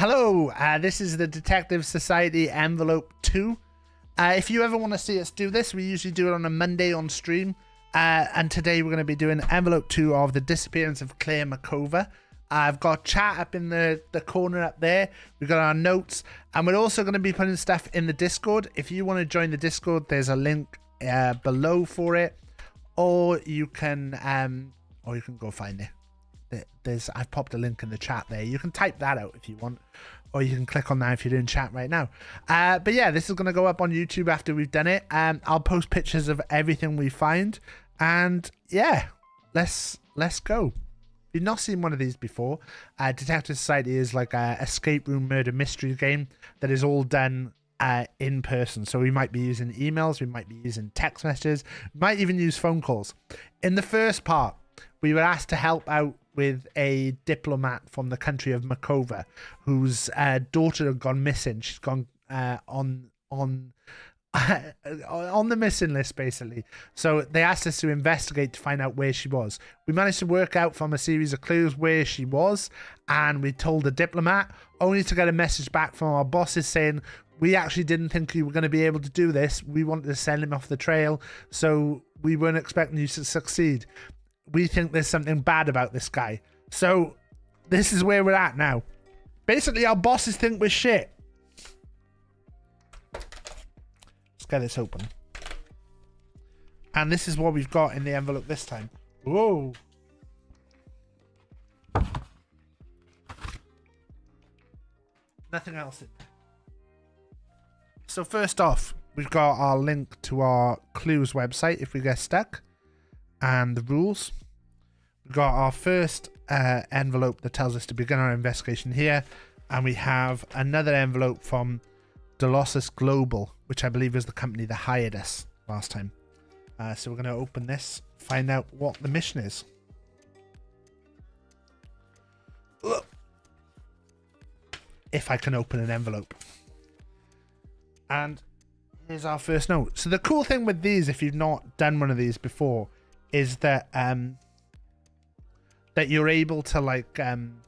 Hello, uh, this is the Detective Society Envelope 2. Uh, if you ever want to see us do this, we usually do it on a Monday on stream. Uh, and today we're going to be doing Envelope 2 of The Disappearance of Claire Makova. I've got chat up in the, the corner up there. We've got our notes. And we're also going to be putting stuff in the Discord. If you want to join the Discord, there's a link uh, below for it. Or you can um, or you can go find it there's I've popped a link in the chat there. You can type that out if you want, or you can click on that if you're in chat right now. Uh, but yeah, this is gonna go up on YouTube after we've done it. Um, I'll post pictures of everything we find, and yeah, let's let's go. If you've not seen one of these before, uh, Detective Society is like a escape room murder mystery game that is all done uh, in person. So we might be using emails, we might be using text messages, might even use phone calls. In the first part, we were asked to help out with a diplomat from the country of Makova, whose uh, daughter had gone missing. She's gone uh, on on on the missing list basically. So they asked us to investigate to find out where she was. We managed to work out from a series of clues where she was, and we told the diplomat, only to get a message back from our bosses saying we actually didn't think you were going to be able to do this. We wanted to send him off the trail, so we weren't expecting you to succeed we think there's something bad about this guy. So this is where we're at now. Basically, our bosses think we're shit. Let's get this open. And this is what we've got in the envelope this time. Whoa. Nothing else. So first off, we've got our link to our clues website if we get stuck and the rules. We've got our first uh, envelope that tells us to begin our investigation here, and we have another envelope from Delossus Global, which I believe is the company that hired us last time. Uh, so we're going to open this, find out what the mission is. If I can open an envelope. And here's our first note. So the cool thing with these, if you've not done one of these before, is that um that you're able to like um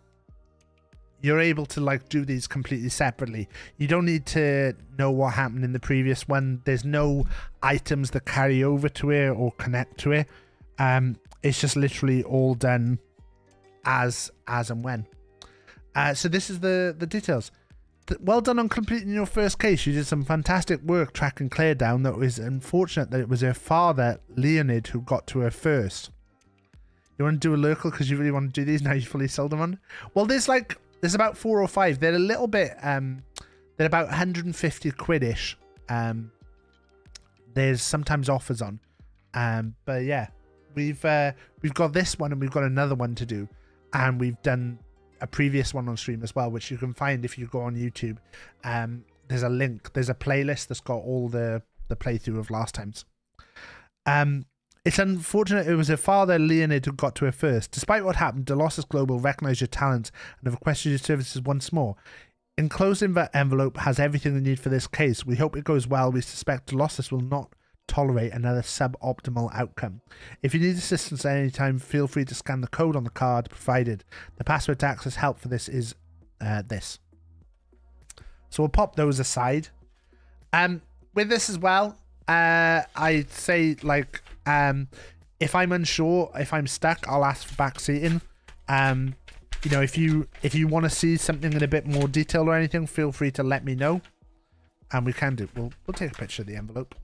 you're able to like do these completely separately. You don't need to know what happened in the previous one. There's no items that carry over to it or connect to it. Um, it's just literally all done as as and when. Uh, so this is the the details. Well done on completing your first case. You did some fantastic work tracking Claire down. That was unfortunate that it was her father, Leonid, who got to her first. You want to do a local because you really want to do these now you fully sold them on? Well, there's like, there's about four or five. They're a little bit, um, they're about 150 quid-ish. Um, there's sometimes offers on. Um, but yeah, we've, uh, we've got this one and we've got another one to do. And we've done a previous one on stream as well, which you can find if you go on YouTube. Um, there's a link. There's a playlist that's got all the the playthrough of last times. Um, it's unfortunate it was her father, Leonid, who got to her first. Despite what happened, Delossus Global recognized your talents and have requested your services once more. Enclosed in that envelope has everything they need for this case. We hope it goes well. We suspect Delossus will not tolerate another suboptimal outcome. If you need assistance at any time, feel free to scan the code on the card provided. The password to access help for this is uh, this. So we'll pop those aside. Um, with this as well, uh, I'd say like um, if I'm unsure, if I'm stuck, I'll ask for back seating. Um, you know, if you if you want to see something in a bit more detail or anything, feel free to let me know, and we can do. We'll we'll take a picture of the envelope.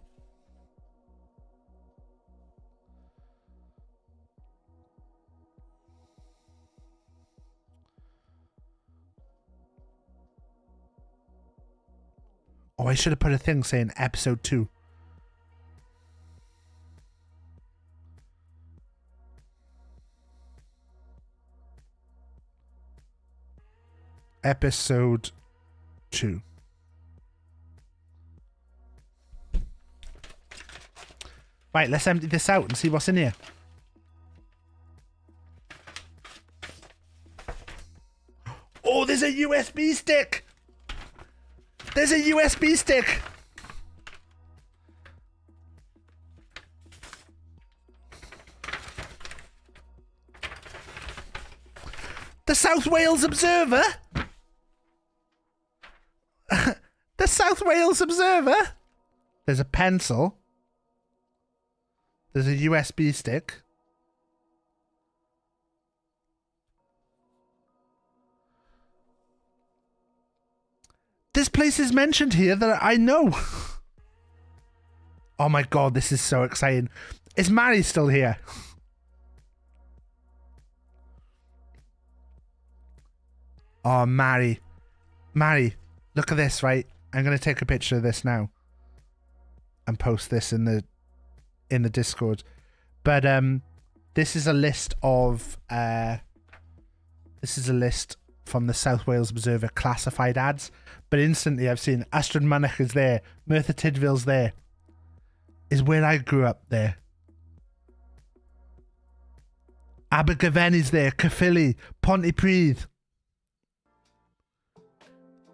Oh, I should have put a thing saying episode two. Episode two. Right, let's empty this out and see what's in here. Oh, there's a USB stick! There's a USB stick. The South Wales Observer? The South Wales Observer. There's a pencil. There's a USB stick. This place is mentioned here that I know. oh my god, this is so exciting. Is Mary still here? Oh, Mary. Mary, look at this, right? I'm going to take a picture of this now and post this in the in the Discord. But um this is a list of uh this is a list from the South Wales Observer classified ads. But instantly I've seen Astrid Munich is there, Merthyr Tydfil's there. Is where I grew up there. Abergavenny's there, Caerphilly, Pontypridd.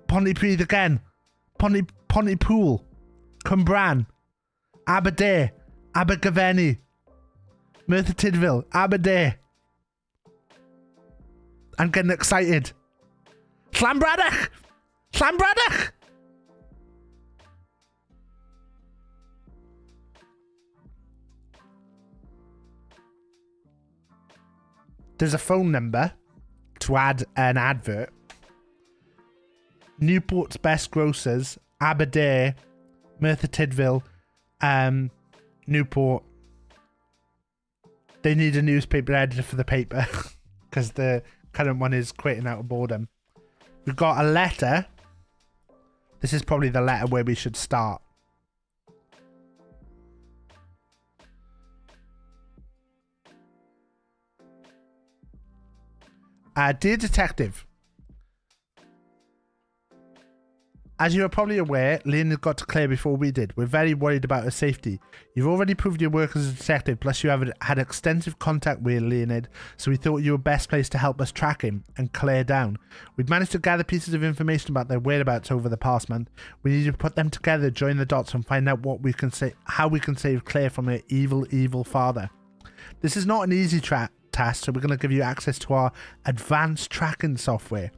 Pontypridd again. Ponty Pontypool. Cwmbran. Aberdare. Abergavenny. Merthyr Tydfil. Aberdare. I'm getting excited. Llanbradach! Llanbradach! There's a phone number to add an advert. Newport's Best Grocers, Aberdare, Merthyr Tydfil, um, Newport. They need a newspaper editor for the paper because the current one is quitting out of boredom. We've got a letter. This is probably the letter where we should start. Uh, dear detective, As you are probably aware, Lynn got to Claire before we did. We're very worried about her safety. You've already proved your work as a detective, plus you have had extensive contact with Leonid, so we thought you were best placed to help us track him and Claire down. We've managed to gather pieces of information about their whereabouts over the past month. We need to put them together, join the dots, and find out what we can say, how we can save Claire from her evil, evil father. This is not an easy tra- task, so we're going to give you access to our advanced tracking software.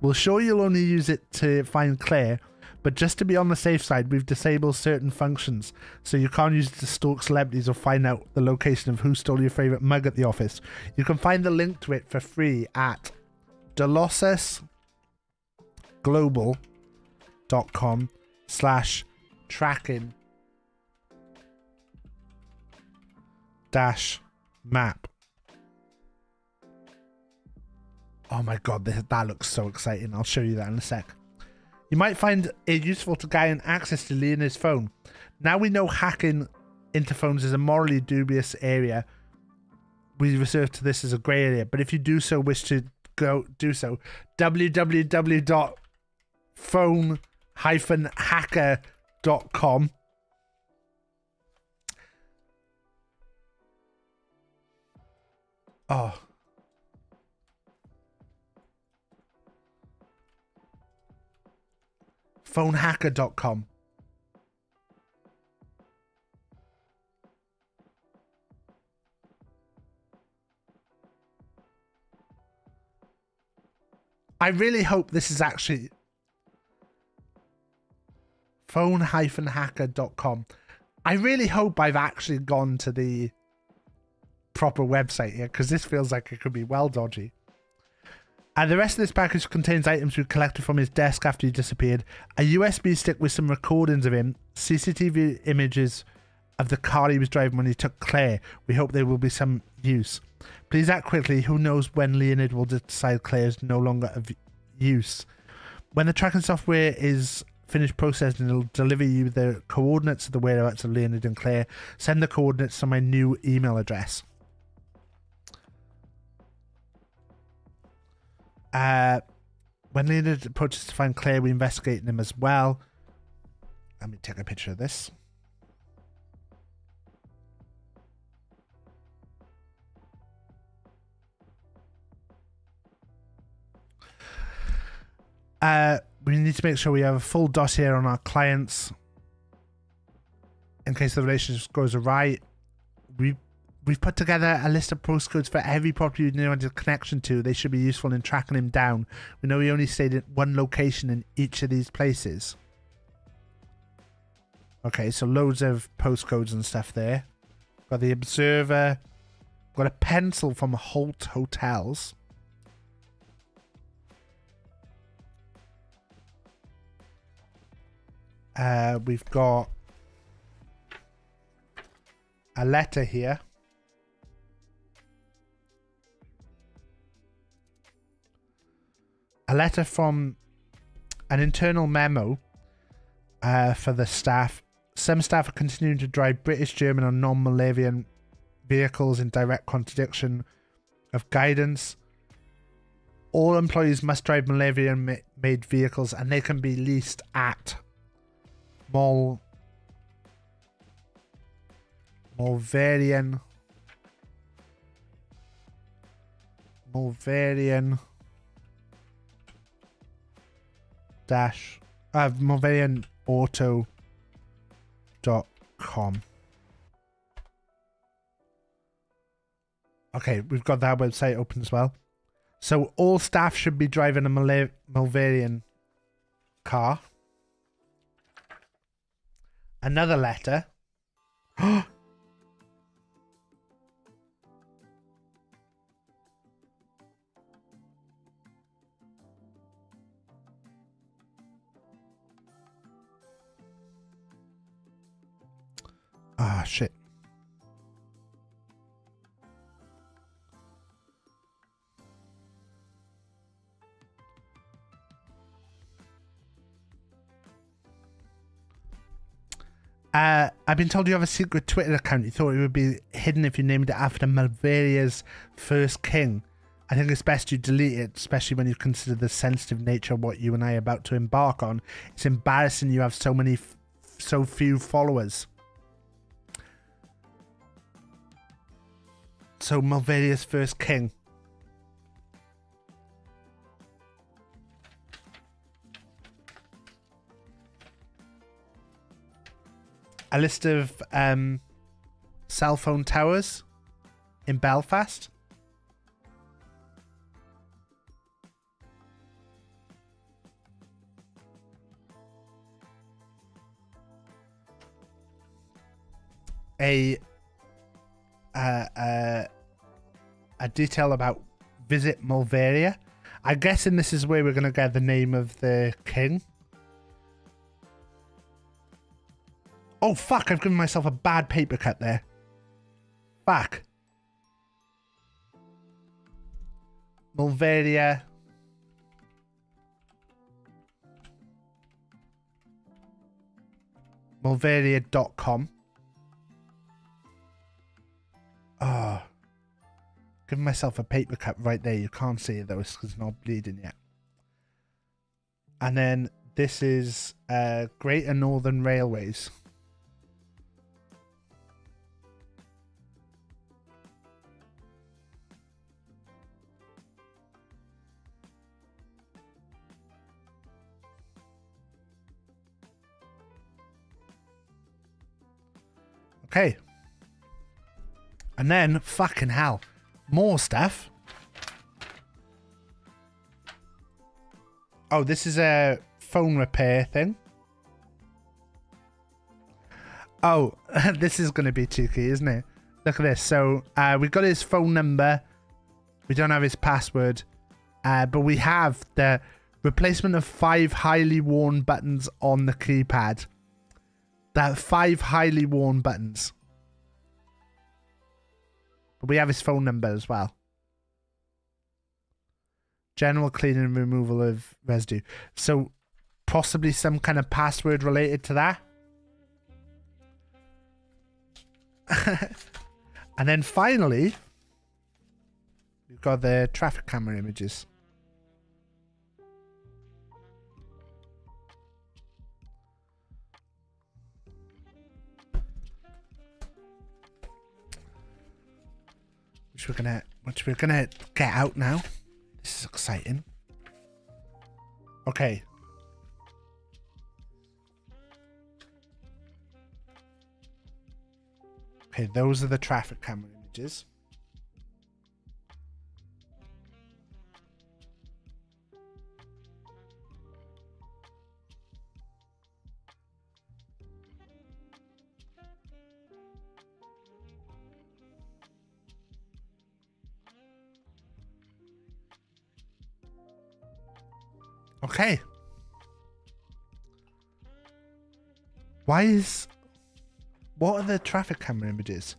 We'll show you'll only use it to find Claire, but just to be on the safe side, we've disabled certain functions, so you can't use it to stalk celebrities or find out the location of who stole your favourite mug at the office. You can find the link to it for free at delossusglobal.com slash tracking dash map. Oh my god, this, that looks so exciting. I'll show you that in a sec. You might find it useful to gain access to Leonid's phone. Now we know hacking into phones is a morally dubious area. We refer to this as a grey area, but if you do so wish to go do so, www.phone-hacker.com Oh, phonehacker.com. I really hope this is actually phone-hacker.com. I really hope I've actually gone to the proper website here because this feels like it could be well dodgy. And the rest of this package contains items we collected from his desk after he disappeared, a USB stick with some recordings of him, CCTV images of the car he was driving when he took Claire. We hope there will be some use. Please act quickly. Who knows when Leonid will decide Claire is no longer of use. When the tracking software is finished processing, it'll deliver you the coordinates of the whereabouts of Leonid and Claire. Send the coordinates to my new email address. Uh, when Leonid approaches to find Claire, we investigate him as well. Let me take a picture of this. Uh, we need to make sure we have a full dossier on our clients in case the relationship goes awry. We We've put together a list of postcodes for every property you know a connection to. They should be useful in tracking him down. We know he only stayed at one location in each of these places. Okay, so loads of postcodes and stuff there. Got the Observer. Got a pencil from Holt Hotels. Uh, we've got a letter here. A letter from an internal memo uh, for the staff. Some staff are continuing to drive British, German, or non Malavian vehicles in direct contradiction of guidance. All employees must drive Malavian made vehicles and they can be leased at Mol Mulverian Mulverian dash uh Mulverian auto dot com. Okay, we've got that website open as well. So all staff should be driving a Mal- Malvarian car. Another letter. Ah, shit. Uh, I've been told you have a secret Twitter account. You thought it would be hidden if you named it after Malveria's first king. I think it's best you delete it, especially when you consider the sensitive nature of what you and I are about to embark on. It's embarrassing you have so many, so few followers. So Malveria's first king. a list of um, cell phone towers in Belfast. A uh, uh, a detail about visit Mulveria. I'm guessing this is where we're going to get the name of the king. Oh, fuck, I've given myself a bad paper cut there. Fuck. Mulveria. Mulveria.com. myself a paper cut right there. You can't see it though, because it's not bleeding yet. And then this is uh, Greater Northern Railways. Okay. And then, fucking hell, more stuff. Oh, this is a phone repair thing. Oh, this is going to be cheeky, isn't it? Look at this. So, uh, we got his phone number. We don't have his password. Uh, but we have the replacement of five highly worn buttons on the keypad. That five highly worn buttons. We have his phone number as well. General cleaning and removal of residue. So possibly some kind of password related to that. and then finally, we've got the traffic camera images. We're gonna which we're gonna get out now. This is exciting. Okay. Okay, those are the traffic camera images. Okay. Why is... What are the traffic camera images?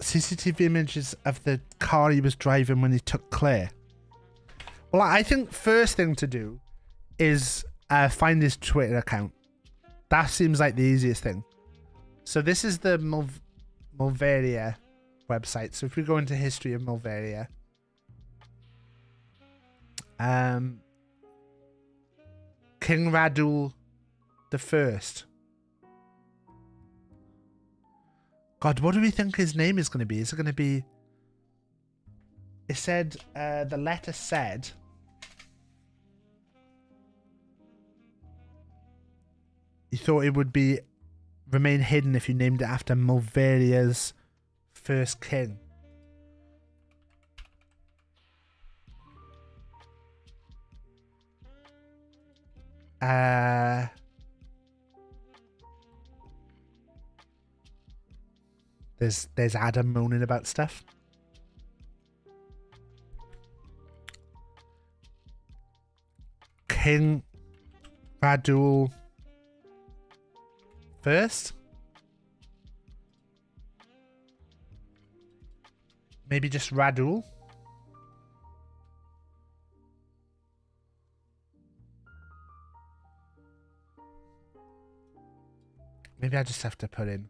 CCTV images of the car he was driving when he took Claire. Well, I think first thing to do is uh, find his Twitter account. That seems like the easiest thing. So this is the Mul Mulveria website. So if we go into history of Mulveria, um, King Radul the First. God, what do we think his name is going to be? Is it going to be? It said uh, the letter said. You thought it would be remain hidden if you named it after Mulveria's first king. Uh, there's there's Adam moaning about stuff. King Radul first. Maybe just Radul. Maybe I just have to put in.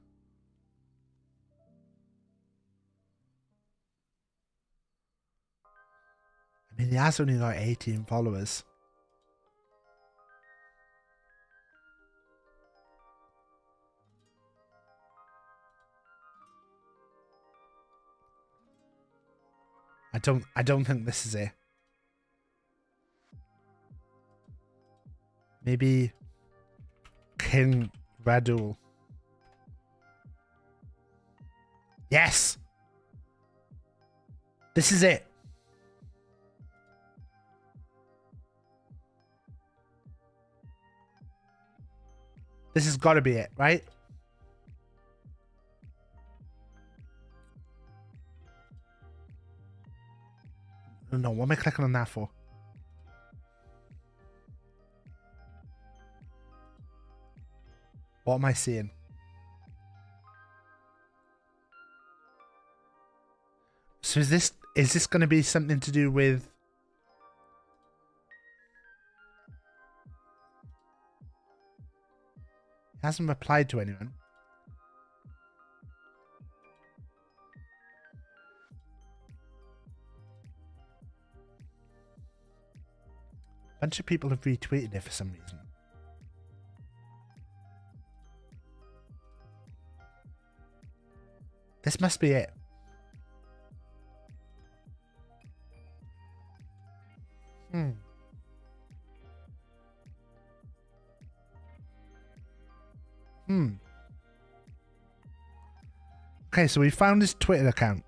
I mean, he has only got 18 followers. I don't I don't think this is it. Maybe King Radul. Yes. This is it. This has got to be it, right? No, what am I clicking on that for? What am I seeing? So is this is this going to be something to do with He hasn't replied to anyone. A bunch of people have retweeted it for some reason. This must be it. Hmm. Hmm. Okay, so we found his Twitter account.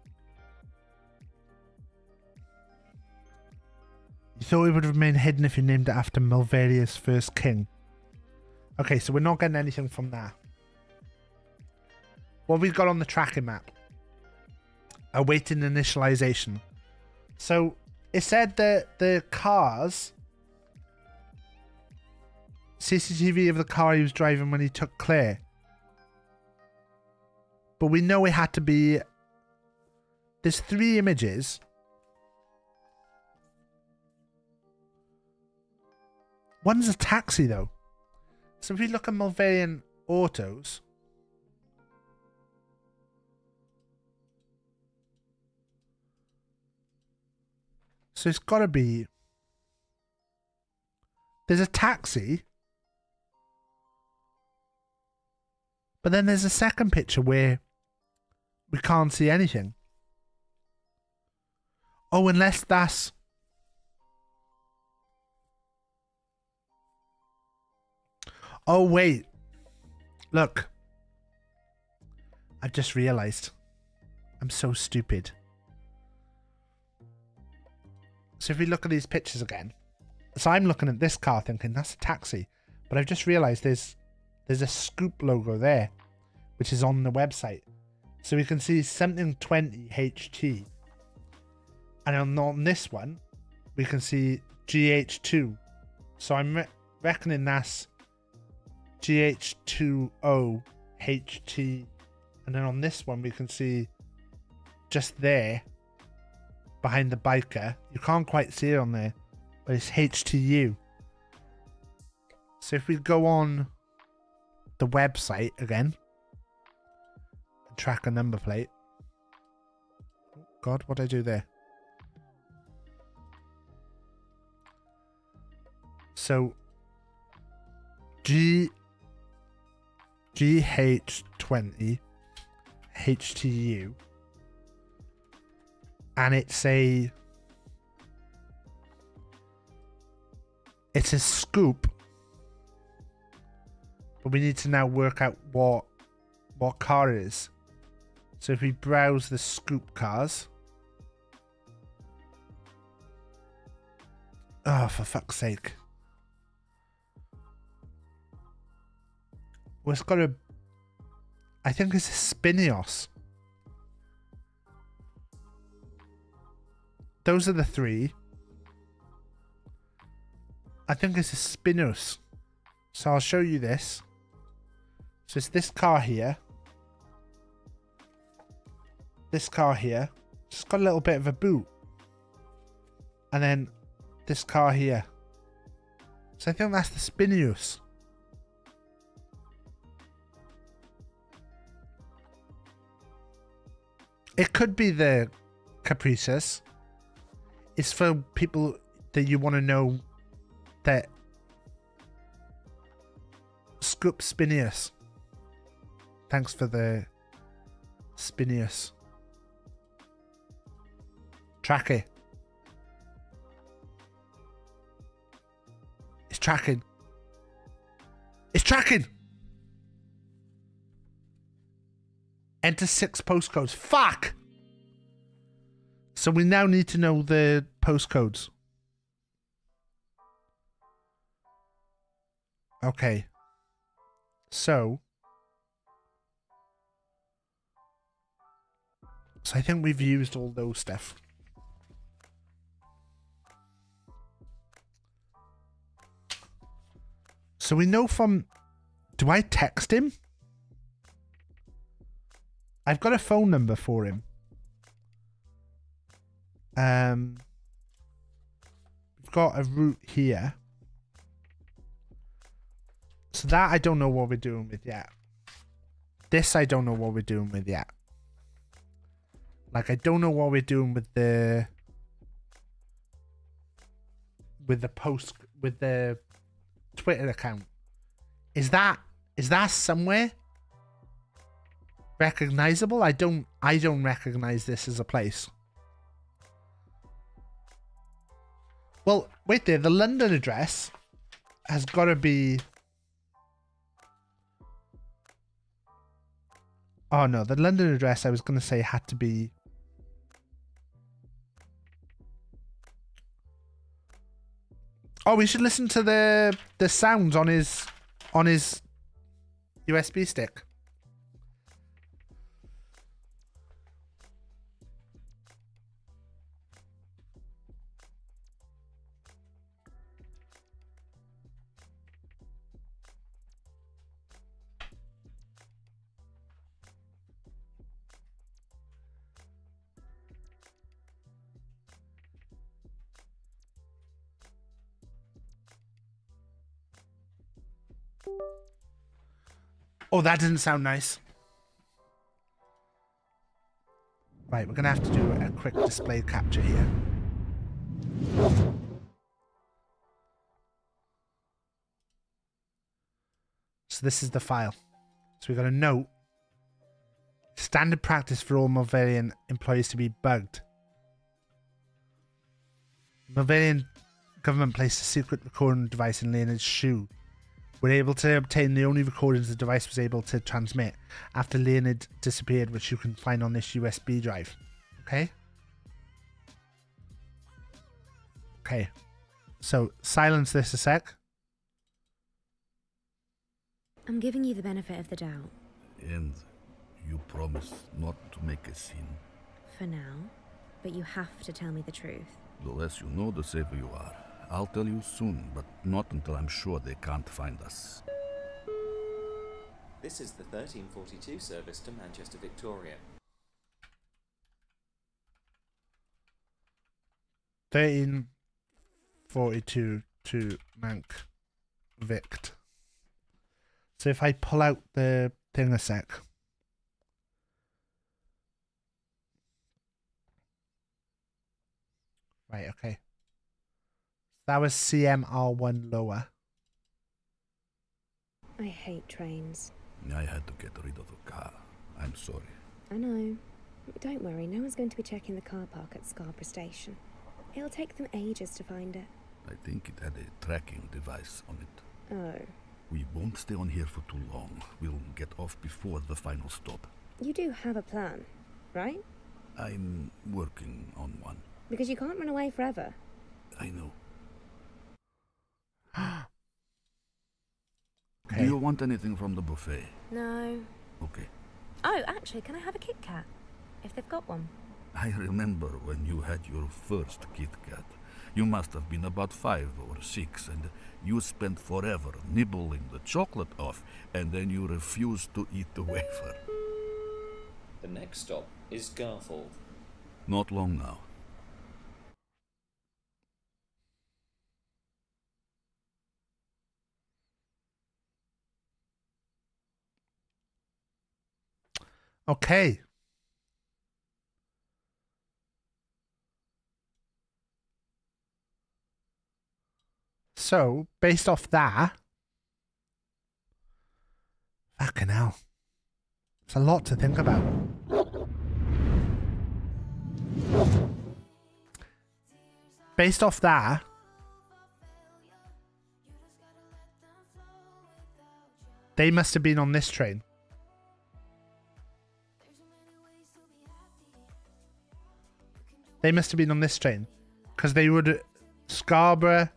You thought it would remain hidden if you named it after Malveria's first king. Okay, so we're not getting anything from that. What we've got on the tracking map. Awaiting initialization. So it said that the cars CCTV of the car he was driving when he took Claire. But we know it had to be there's three images. One's a taxi though. So if we look at Mulverian autos, So it's got to be. There's a taxi. But then there's a second picture where we can't see anything. Oh, unless that's. Oh, wait. Look. I've just realized. I'm so stupid. So if we look at these pictures again, so I'm looking at this car thinking that's a taxi, but I've just realised there's there's a Scoop logo there, which is on the website. So we can see something 20 HT. And on, on this one, we can see GH2. So I'm re- reckoning that's GH2O HT. And then on this one, we can see just there behind the biker. You can't quite see it on there, but it's HTU. So if we go on the website again, track a number plate. God, what did I do there? So G GH20 HTU and it's a it's a scoop but we need to now work out what what car it is. So if we browse the scoop cars. Oh for fuck's sake. Well it's got a I think it's a Spinios Those are the three. I think it's a Spinus. So I'll show you this. So it's this car here. This car here. It's got a little bit of a boot. And then this car here. So I think that's the Spinius. It could be the Caprices it's for people that you want to know that Scoop Spinius. Thanks for the Spinius. Tracky. It's tracking. It's tracking. Enter six postcodes. Fuck! So we now need to know the postcodes. Okay. So. So I think we've used all those stuff. So we know from... Do I text him? I've got a phone number for him. Um, we've got a route here. So that I don't know what we're doing with yet. This I don't know what we're doing with yet. Like I don't know what we're doing with the with the post with the Twitter account. Is that is that somewhere recognizable? I don't I don't recognize this as a place. Well, wait there. The London address has got to be. Oh no, the London address I was going to say had to be. Oh, we should listen to the the sounds on his on his USB stick. Oh, that didn't sound nice. Right, we're going to have to do a quick display capture here. So this is the file. So we've got a note. Standard practice for all Malverian employees to be bugged. Malverian government placed a secret recording device in Leonid's shoe were able to obtain the only recordings the device was able to transmit after Leonid disappeared, which you can find on this USB drive. Okay? Okay. So, silence this a sec. I'm giving you the benefit of the doubt. And you promise not to make a scene. For now. But you have to tell me the truth. The less you know, the safer you are. I'll tell you soon, but not until I'm sure they can't find us. This is the 1342 service to Manchester Victoria. Thirteen forty-two to Mank Vict. So if I pull out the thing a sec. Right, okay. That was CMR1 lower. I hate trains. I had to get rid of the car. I'm sorry. I know. Don't worry, no one's going to be checking the car park at Scarborough Station. It'll take them ages to find it. I think it had a tracking device on it. Oh. We won't stay on here for too long. We'll get off before the final stop. You do have a plan, right? I'm working on one. Because you can't run away forever. I know. Okay. Do you want anything from the buffet? No. Okay. Oh, actually, can I have a Kit Kat? If they've got one. I remember when you had your first Kit Kat. You must have been about five or six, and you spent forever nibbling the chocolate off, and then you refused to eat the wafer. The next stop is Garforth. Not long now. Okay. So, based off that, fucking hell. It's a lot to think about. Based off that, they must have been on this train. They must have been on this train because they would Scarborough,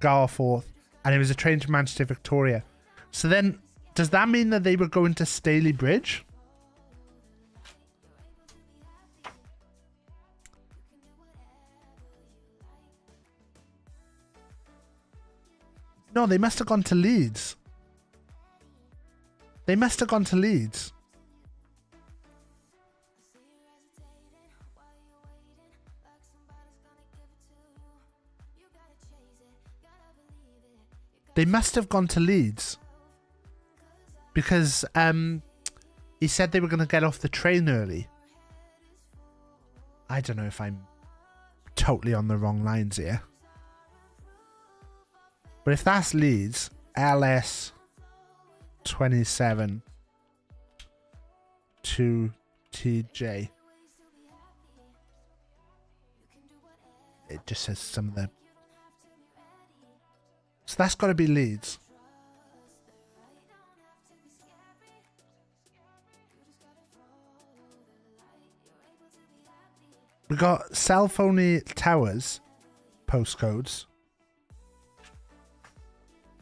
Garforth, and it was a train to Manchester Victoria. So then, does that mean that they were going to Stalybridge? No, they must have gone to Leeds. They must have gone to Leeds. They must have gone to Leeds because um, he said they were going to get off the train early. I don't know if I'm totally on the wrong lines here. But if that's Leeds, LS 27 to TJ. It just says some of the so that's got to be Leeds. We got cell phone towers postcodes.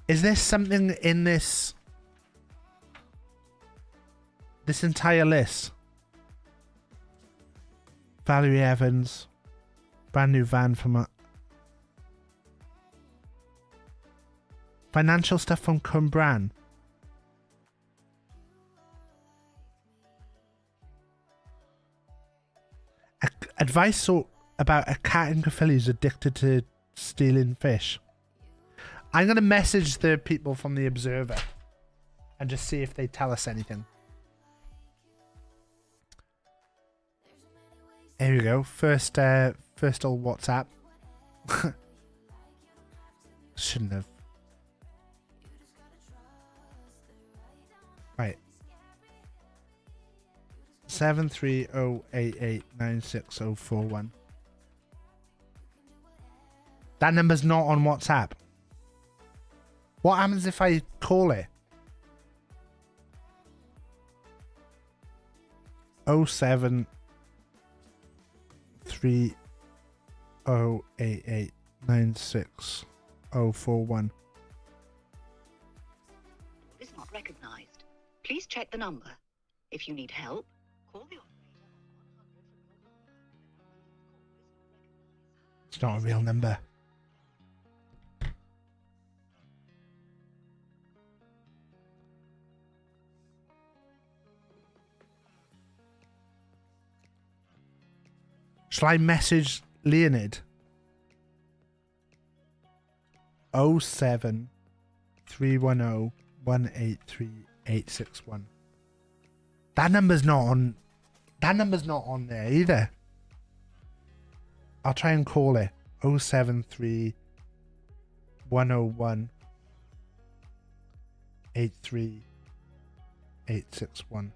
Is there something in this this entire list? Valerie Evans, brand new van from uh, Financial stuff from Cwmbran. Advice about a cat in Caerphilly who's addicted to stealing fish. I'm going to message the people from the Observer and just see if they tell us anything. Here we go. First, uh, first old WhatsApp. Shouldn't have. Right. seven three zero eight eight nine six zero four one. That number's not on WhatsApp. What happens if I call it? 07 30889601. Please check the number. If you need help, call the. It's not a real number. Shall I message Leonid? 07 310 183 861. That number's not on. That number's not on there either. I'll try and call it 073 101 83 861.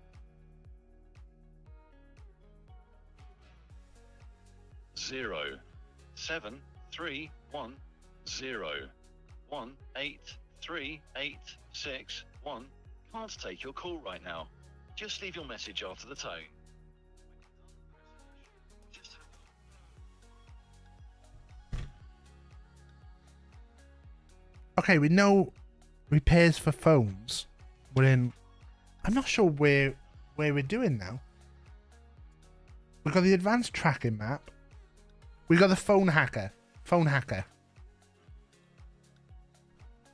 zero seven three one zero one eight three eight six one. Can't take your call right now. Just leave your message after the tone. Okay, we know repairs for phones. We're in. I'm not sure where where we're doing now. We've got the advanced tracking map. We've got the phone hacker. Phone hacker.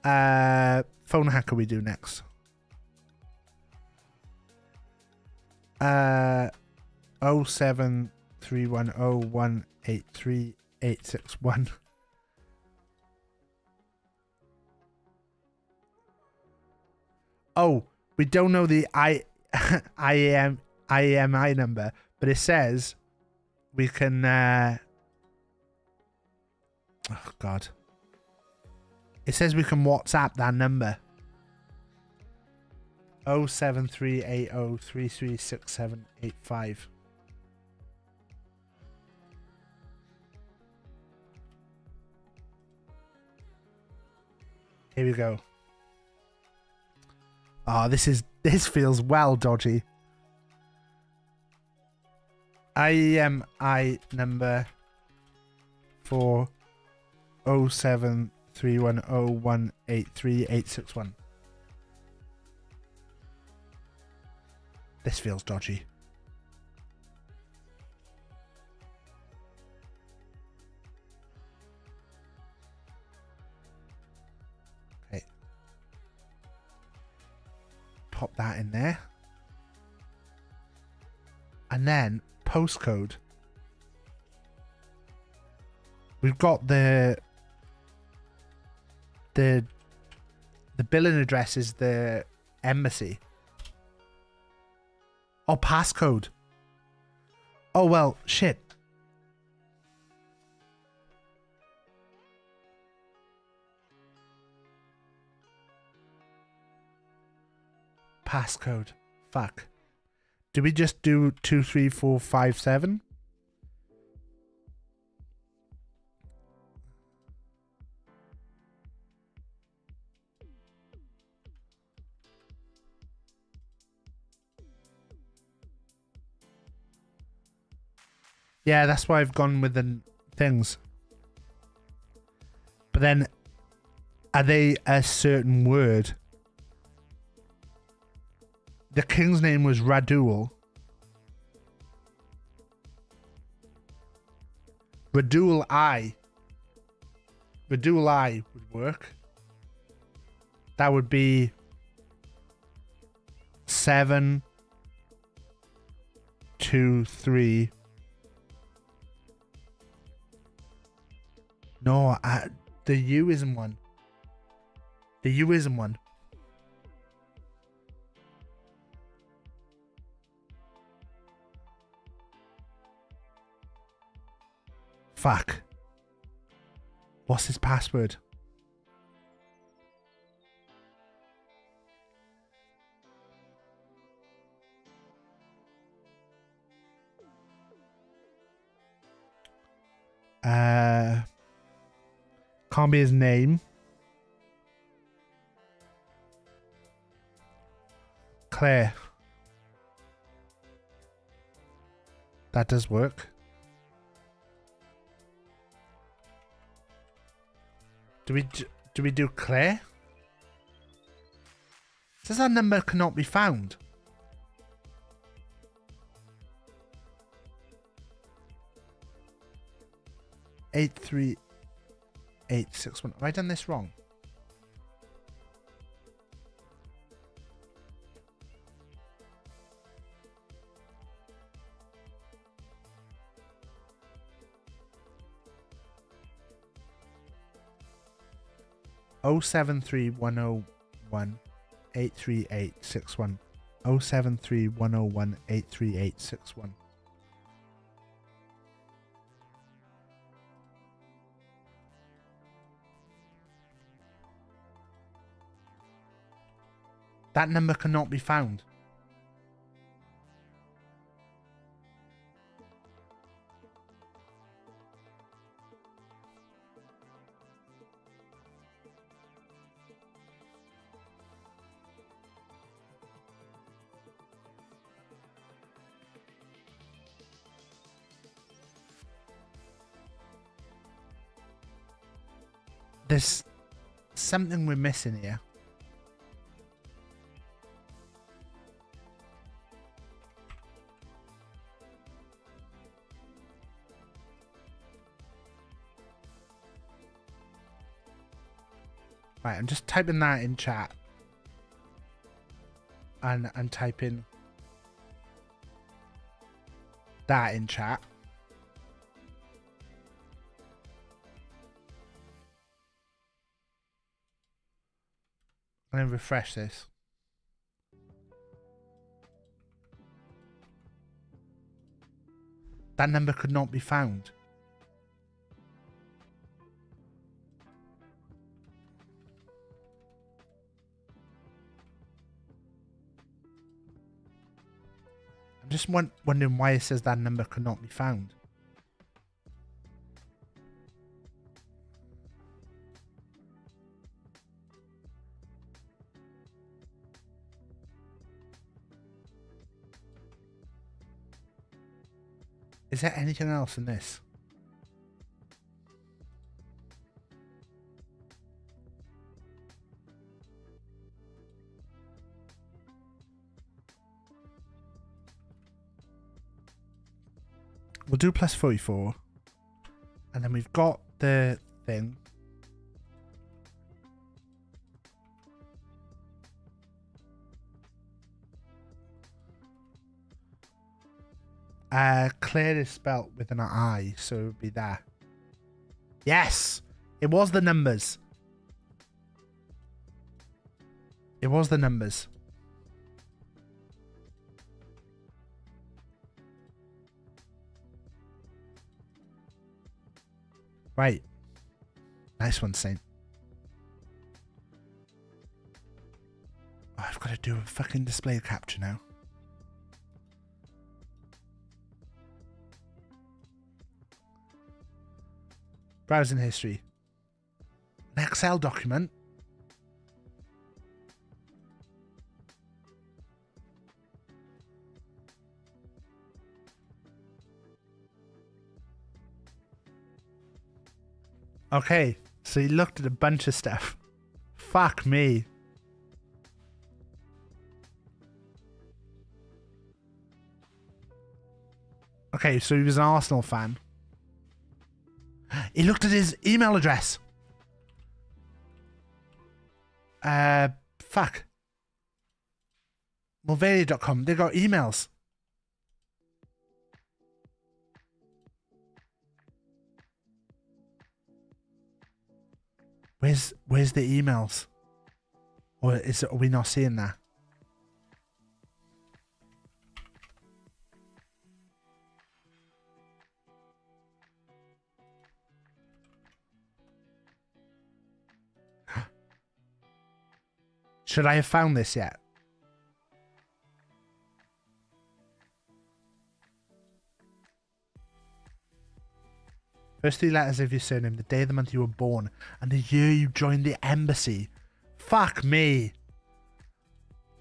Uh, phone hacker. We do next. Uh, oh seven three one oh one eight three eight six one. Oh, we don't know the I IAM IAMI number, but it says we can. Uh, oh God! It says we can WhatsApp that number. Oh seven three eight oh three three six seven eight five. Here we go. Oh, this is this feels well dodgy. IMI number four oh seven three one oh one eight three eight six one. This feels dodgy. Okay. Pop that in there. And then postcode. We've got the the the billing address is the embassy. Oh, passcode. Oh well, shit. Passcode. Fuck. Do we just do two, three, four, five, seven? Yeah, that's why I've gone with the things. But then, are they a certain word? The king's name was Radul. Radul I. Radul I would work. That would be seven, two, three. No, I, the U isn't one. The U isn't one. Fuck. What's his password? Uh, can't be his name. Claire. That does work. Do we do we do Claire? Says that number cannot be found. eight three eight six one. Have I done this wrong? Oh seven three one oh one eight three eight six one. Oh seven three one oh one eight three eight six one. That number cannot be found. There's something we're missing here. Right, I'm just typing that in chat. And and typing that in chat. I'm gonna refresh this. That number could not be found. I'm just won- wondering why it says that number could not be found. Is there anything else in this? We'll do plus 44. And then we've got the thing. Uh, Claire is spelt with an I, so it would be there. Yes! It was the numbers. It was the numbers. Right. Nice one, Saint. I've got to do a fucking display capture now. Browsing history. An Excel document. Okay, so he looked at a bunch of stuff. Fuck me. Okay, so he was an Arsenal fan. He looked at his email address. Uh, fuck. Mulvaria.com. They got emails. Where's where's the emails? Or is are we not seeing that? Should I have found this yet? First three letters of your surname, the day, of the month you were born, and the year you joined the embassy. Fuck me.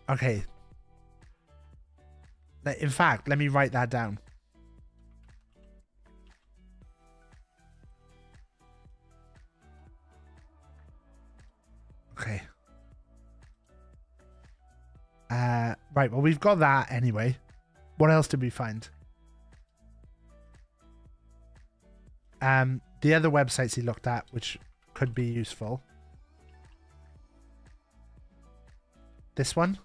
Okay. In fact, let me write that down. Okay. Uh, right, well, we've got that anyway. What else did we find? Um, the the other websites he looked at, which could be useful. This one.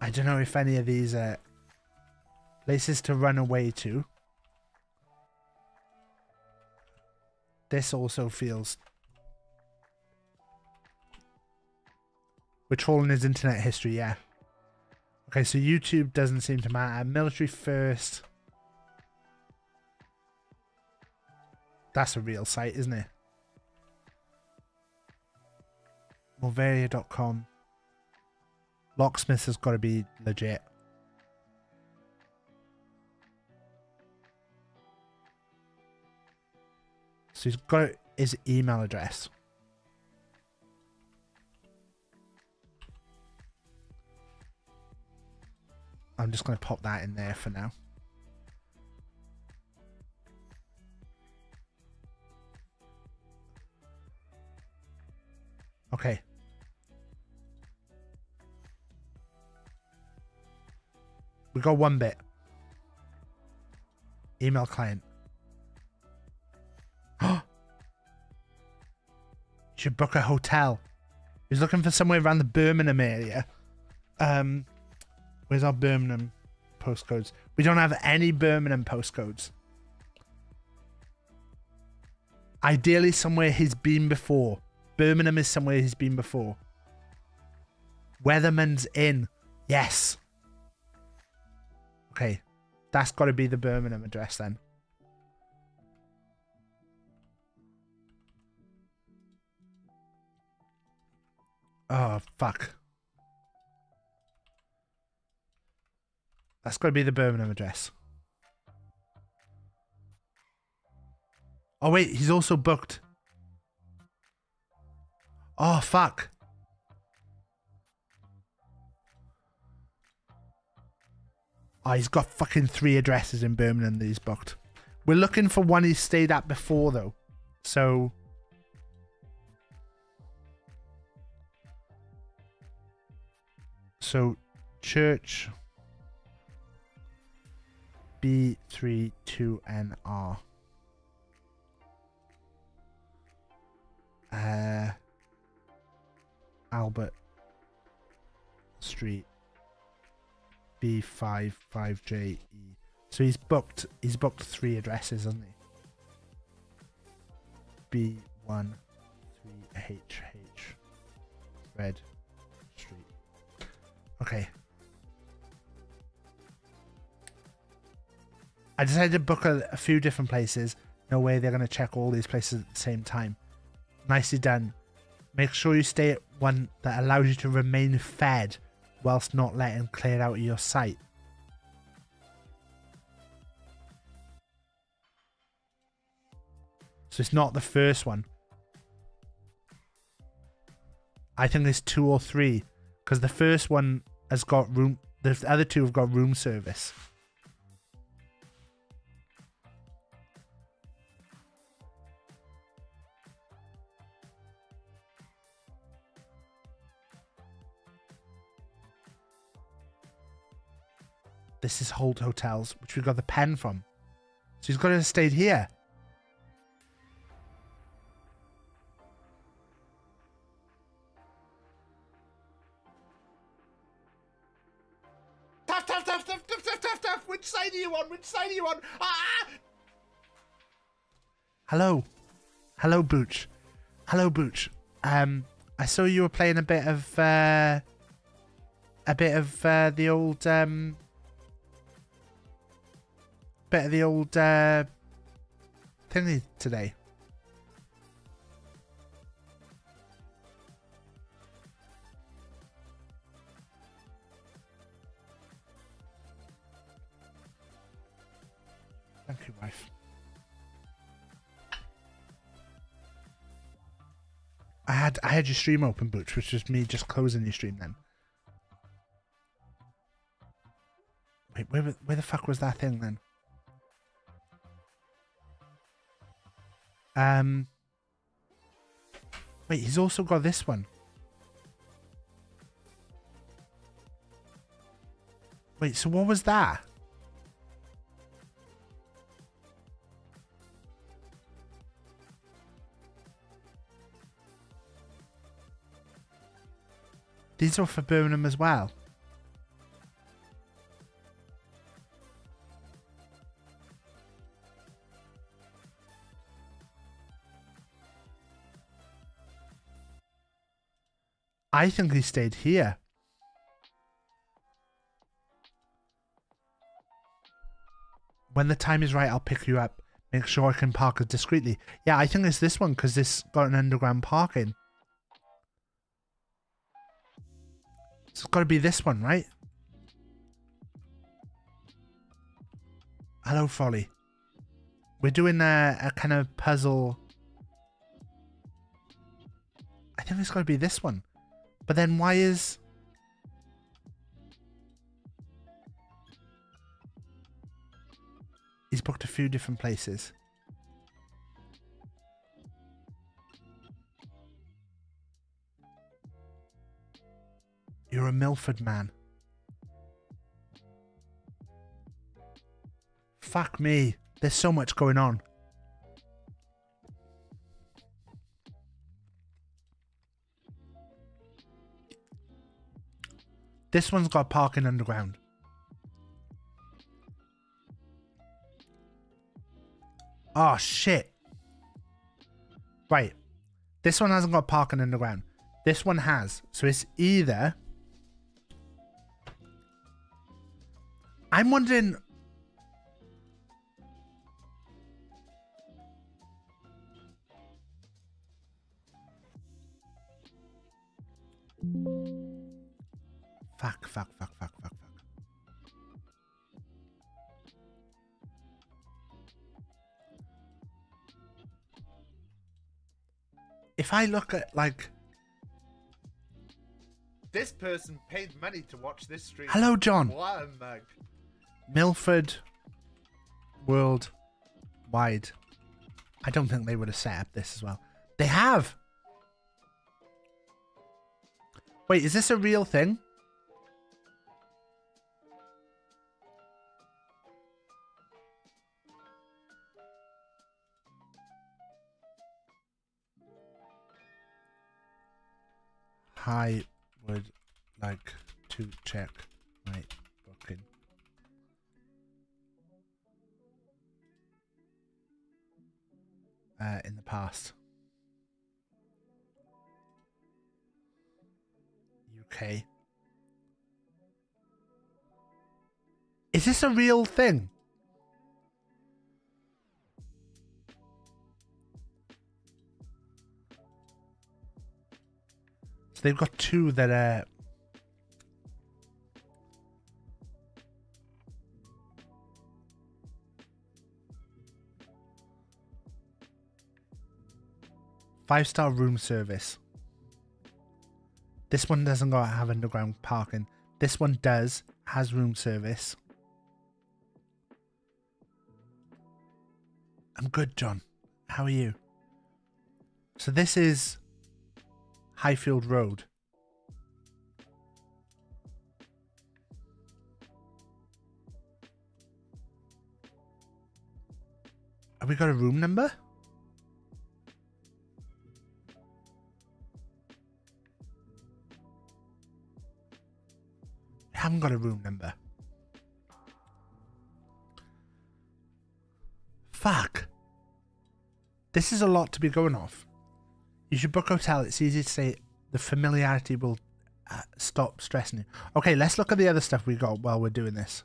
I don't know if any of these are places to run away to. This also feels. We're trolling his internet history, yeah. Okay, so YouTube doesn't seem to matter. Military first. That's a real site, isn't it? Mulvaria.com. Locksmith has got to be legit. So he's got his email address. I'm just going to pop that in there for now. Okay. We got one bit. Email client. should book a hotel. He's looking for somewhere around the Birmingham area. Um, where's our Birmingham postcodes? We don't have any Birmingham postcodes. Ideally, somewhere he's been before. Birmingham is somewhere he's been before. Weatherman's Inn. Yes. Okay. That's got to be the Birmingham address then. Oh, fuck. That's got to be the Birmingham address. Oh, wait, he's also booked. Oh, fuck. Oh, he's got fucking three addresses in Birmingham that he's booked. We're looking for one he stayed at before, though. So. So, church B32NR. Uh, Albert Street B55JE. So he's booked he's booked three addresses, hasn't he? B1 3HH Red Street. Okay. I decided to book a, a few different places. No way they're going to check all these places at the same time. Nicely done. Make sure you stay at one that allows you to remain fed whilst not letting Claire out of your sight. So it's not the first one. I think it's two or three because the first one has got room. The other two have got room service. This is Holt Hotels, which we got the pen from. So he's got to have stayed here. Tough, tough, tough, tough, tough, tough, tough, tough. Which side are you on? Which side are you on? Ah! Hello. Hello, Booch. Hello, Booch. Um, I saw you were playing a bit of, uh, a bit of, uh, the old, um, bit of the old, uh, thingy today. Thank you, wife. I had I had your stream open, Butch, which was me just closing your stream then. Wait, where where the fuck was that thing then? Um. Wait, he's also got this one. Wait, so what was that? These are for Birmingham as well. I think he stayed here. When the time is right, I'll pick you up. Make sure I can park it discreetly. Yeah, I think it's this one because this got an underground parking. So it's got to be this one, right? Hello, Folly. We're doing a, a kind of puzzle. I think it's got to be this one. But then why is... He's booked a few different places. You're a Milford man. Fuck me. There's so much going on. This one's got parking underground. Oh shit. Right. This one hasn't got parking underground. This one has. So it's either I'm wondering Fuck, fuck, fuck, fuck, fuck, fuck. If I look at like This person paid money to watch this stream. Hello, John. What a mug. Milford World Wide. I don't think they would have set up this as well. They have. Wait, is this a real thing? I would like to check my booking. Uh, in the past. UK. Is this a real thing? They've got two that are. Five star room service. This one doesn't go have underground parking. This one does, has room service. I'm good, John. How are you? So this is Highfield Road. Have we got a room number? We haven't got a room number. Fuck. This is a lot to be going off. You should book a hotel. It's easy to say. The familiarity will uh, stop stressing you. Okay, let's look at the other stuff we got while we're doing this.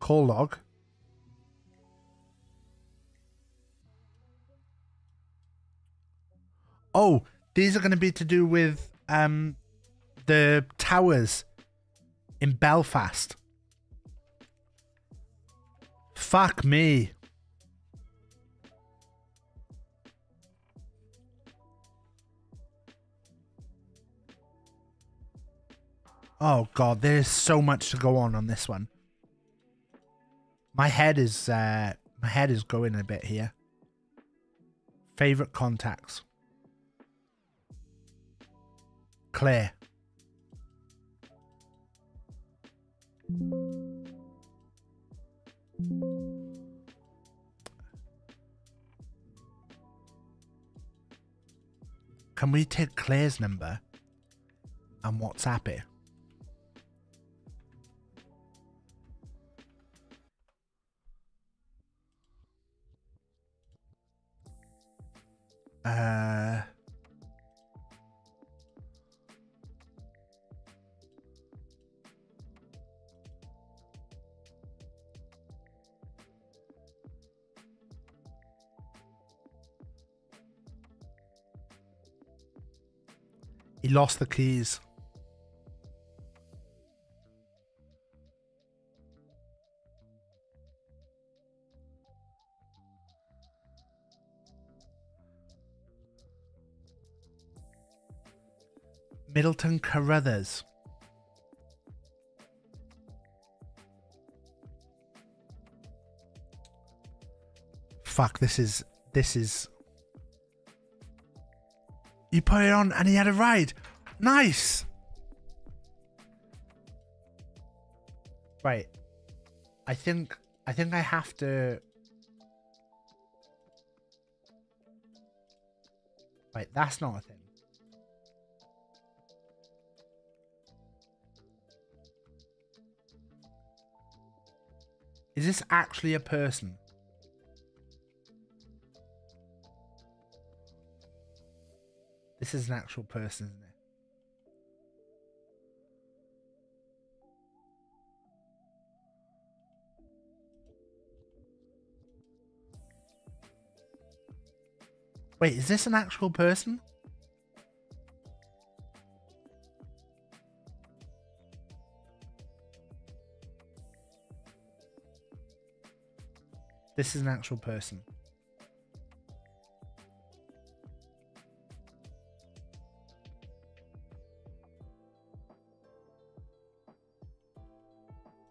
Call log. Oh, these are going to be to do with um the towers in Belfast. Fuck me. Oh god, there's so much to go on on this one. My head is uh my head is going a bit here. Favorite contacts. Claire. Can we take Claire's number and WhatsApp it? Uh, he lost the keys. Middleton Carruthers. Fuck, this is this is You put it on and he had a ride. Nice. Right. I think I think I have to Right, that's not a thing. Is this actually a person? This is an actual person, isn't it? Wait, is this an actual person? This is an actual person.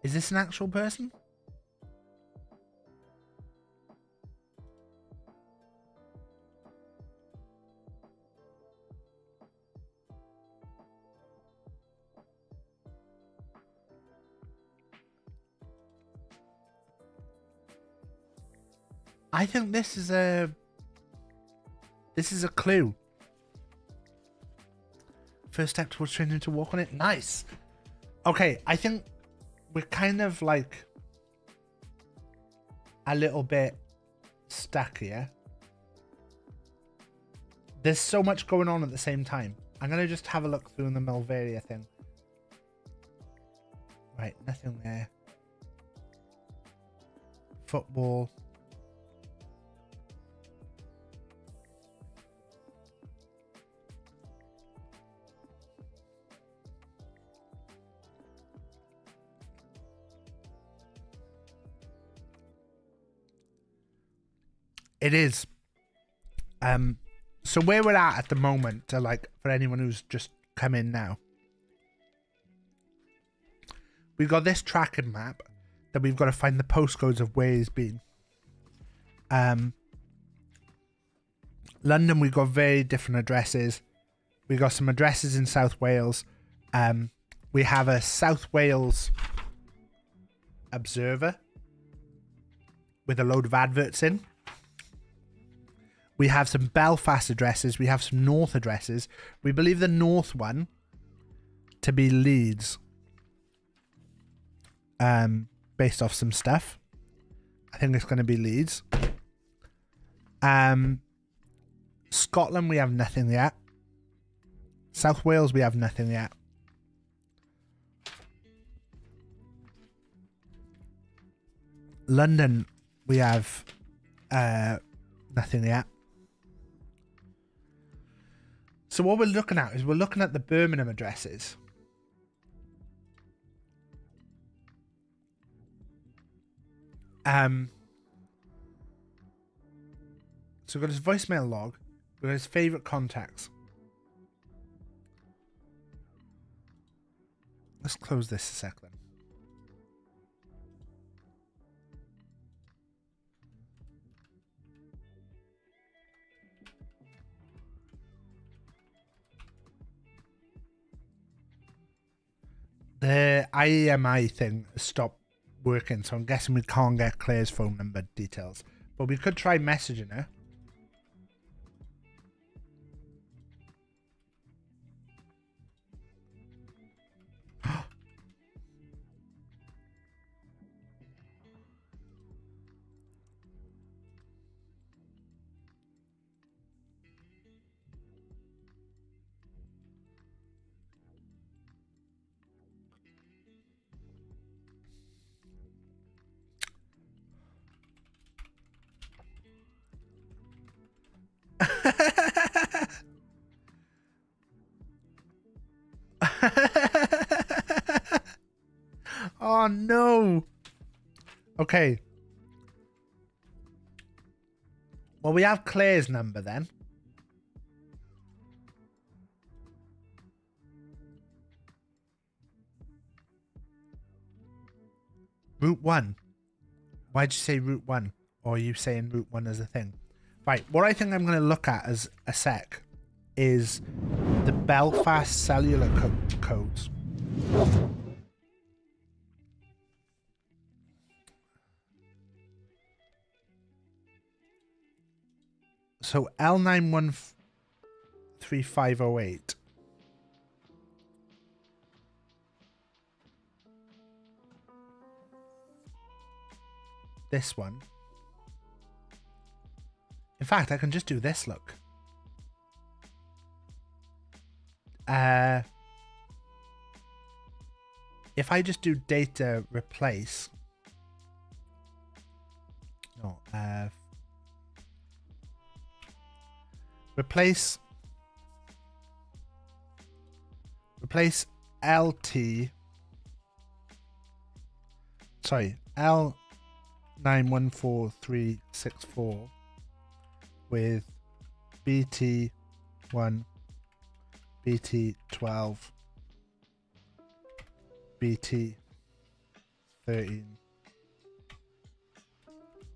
Is this an actual person? Think this is a this is a clue. First step towards training to walk on it. Nice. Okay, I think we're kind of like a little bit stuck here. There's so much going on at the same time. I'm gonna just have a look through the Malvaria thing. Right, nothing there. Football. It is. Um, so where we're at at the moment, uh, like for anyone who's just come in now, we've got this tracking map that we've got to find the postcodes of where he's been. Um, London, we've got very different addresses. We've got some addresses in South Wales. Um, we have a South Wales Observer with a load of adverts in. We have some Belfast addresses. We have some North addresses. We believe the North one to be Leeds. Um, based off some stuff. I think it's going to be Leeds. Um, Scotland, we have nothing yet. South Wales, we have nothing yet. London, we have uh, nothing yet. So what we're looking at is we're looking at the Birmingham addresses. Um. So we've got his voicemail log. We've got his favorite contacts. Let's close this a sec then. The IEMI thing stopped working, so I'm guessing we can't get Claire's phone number details. But we could try messaging her. oh no. Okay. Well, we have Claire's number then. Route 1. Why'd you say Route 1? Or are you saying Route 1 as a thing? Right, what I think I'm going to look at as a sec is the Belfast cellular co- codes. So L9135508. This one. In fact, I can just do this, look. Uh, if I just do data replace, no, uh, replace, replace LT, sorry, L914364 with BT1, BT12, BT13,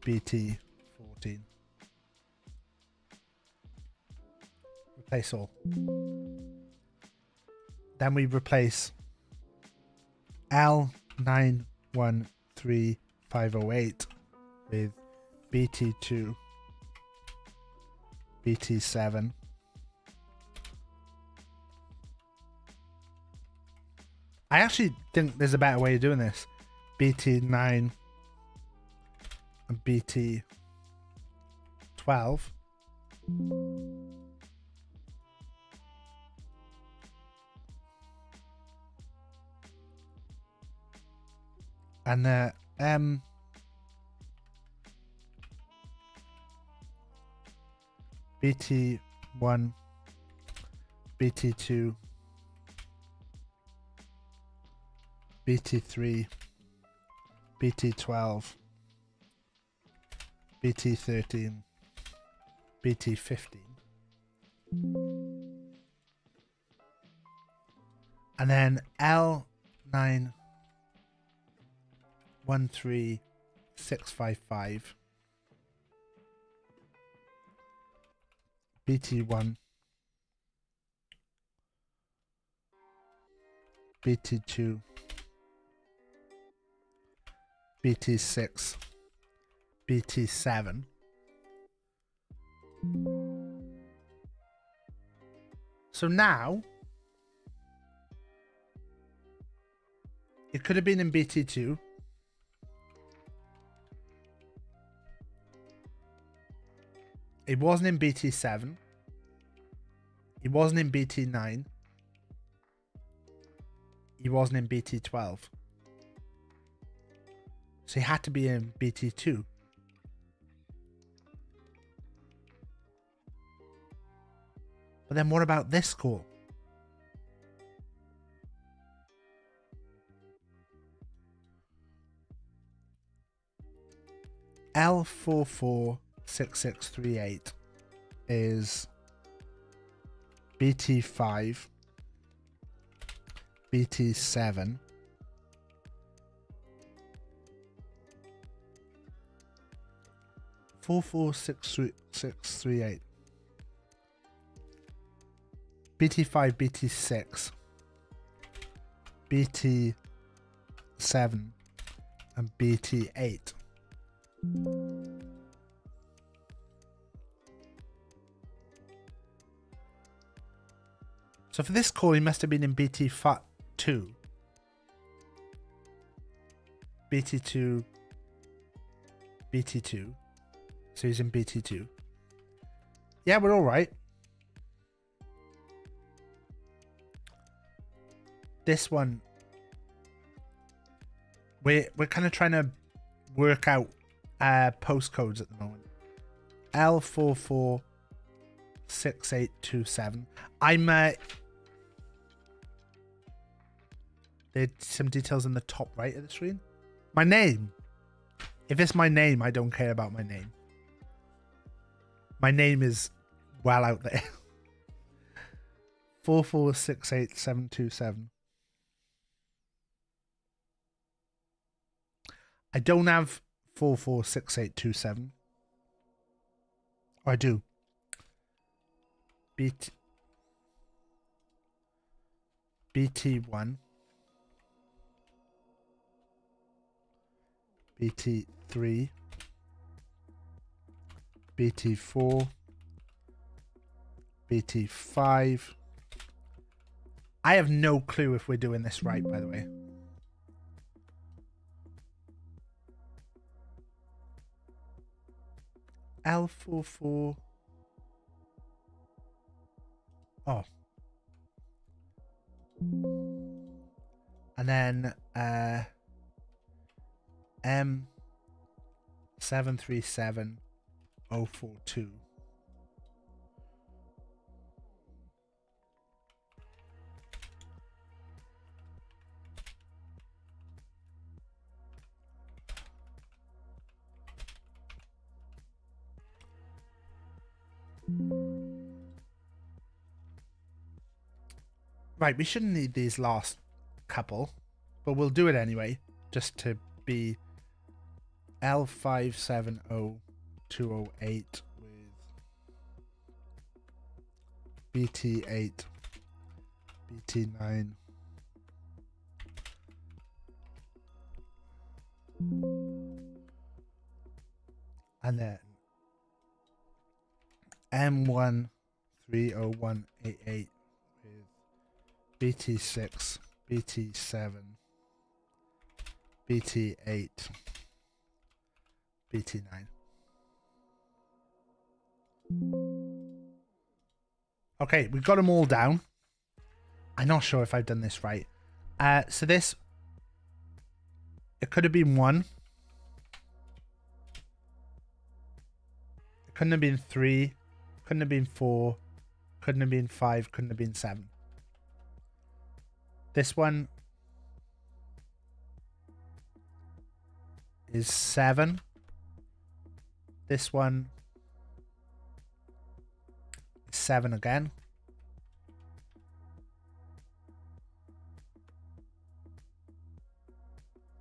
BT14. Replace all. Then we replace L913508 with BT2 BT7. I actually think there's a better way of doing this. BT9 and BT12. And uh, um BT1, BT2, BT3, BT12, BT13, BT15. And then L9 13655 BT1 BT2 BT6 BT7 So now it could have been in BT2 It wasn't in BT7. It wasn't in BT9. He wasn't in BT12. So he had to be in BT2. But then what about this call? L446638 is BT5, BT7, four four six three six three eight. BT5, BT6. BT7 and BT8. So for this call, he must have been in BT FAT 2. BT2. BT2. So he's in BT2. Yeah, we're all right. This one, we're we're kind of trying to work out uh postcodes at the moment. L four four six eight two seven. I'm uh, there's some details in the top right of the screen. My name. If it's my name, I don't care about my name. My name is well out there. Four four six eight seven two seven. I don't have four four six eight two seven. Oh, I do. BT BT one. BT three. BT four. BT five. I have no clue if we're doing this right, by the way. L four four. Oh. And then uh M seven three seven oh four two. Right, we shouldn't need these last couple, but we'll do it anyway, just to be L570208 with BT8, BT9. And then M130188 with BT6, BT7, BT8, BT9. Okay, we've got them all down. I'm not sure if I've done this right. Uh, so this, it could have been one. It couldn't have been three. Couldn't have been four. Couldn't have been five. Couldn't have been seven. This one is seven. This one seven again.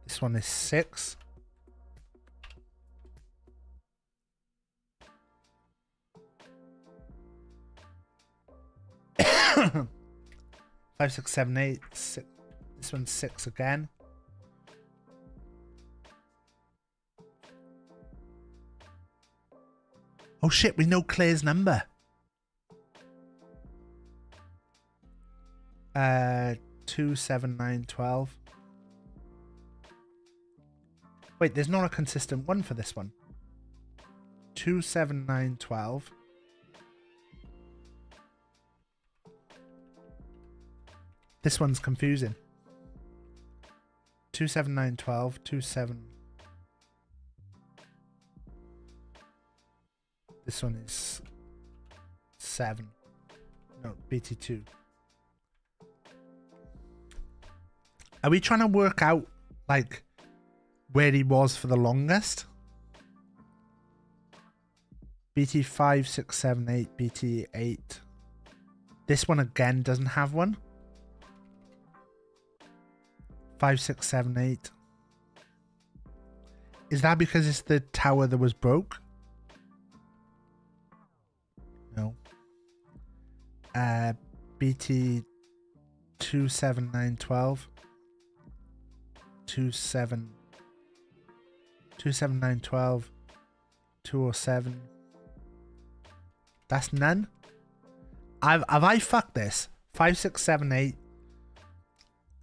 This one is six. Five, six, seven, eight. Six. This one's six again. Oh shit, we know Claire's number. Uh, two, seven, nine, twelve. Wait, there's not a consistent one for this one. Two, seven, nine, twelve. This one's confusing. 27912, 27. This one is 7. No, BT2. Are we trying to work out, like, where he was for the longest? BT5, 6, 7, 8, BT8. This one again doesn't have one. Five, six, seven, eight. Is that because it's the tower that was broke? Uh, BT two seven nine twelve. two seven two seven nine twelve two oh seven. That's none. I've have I fucked this? Five six seven eight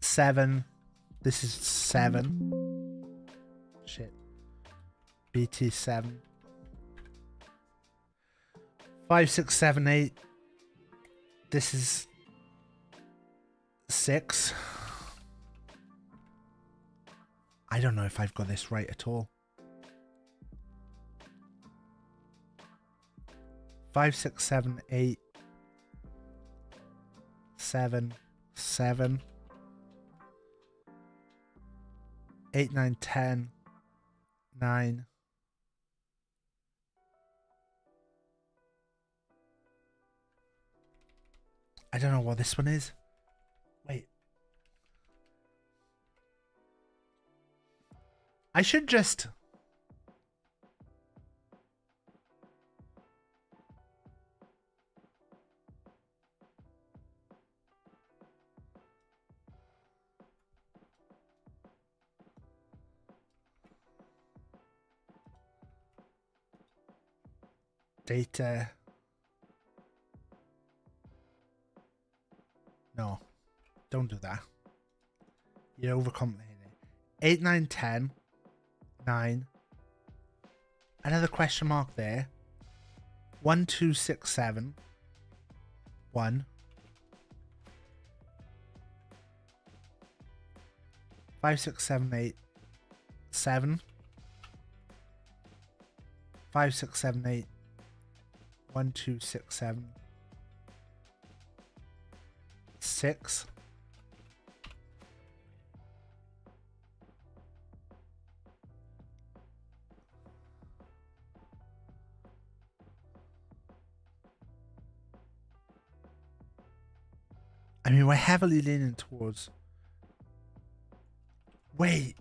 seven. This is seven. Shit. BT seven. Five six seven eight. This is six. I don't know if I've got this right at all. Five, six, seven, eight, seven, seven, eight, nine, ten, nine. I don't know what this one is. Wait. I should just. Data. No. Don't do that. You're overcomplicating. 8, 9, 10, 9. Another question mark there. 1, 2, 6, 7. 1. 5, 6, 7, 8. 7. 5, 6, 7, 8. 1, 2, 6, 7. 6. I mean, we're heavily leaning towards. Wait.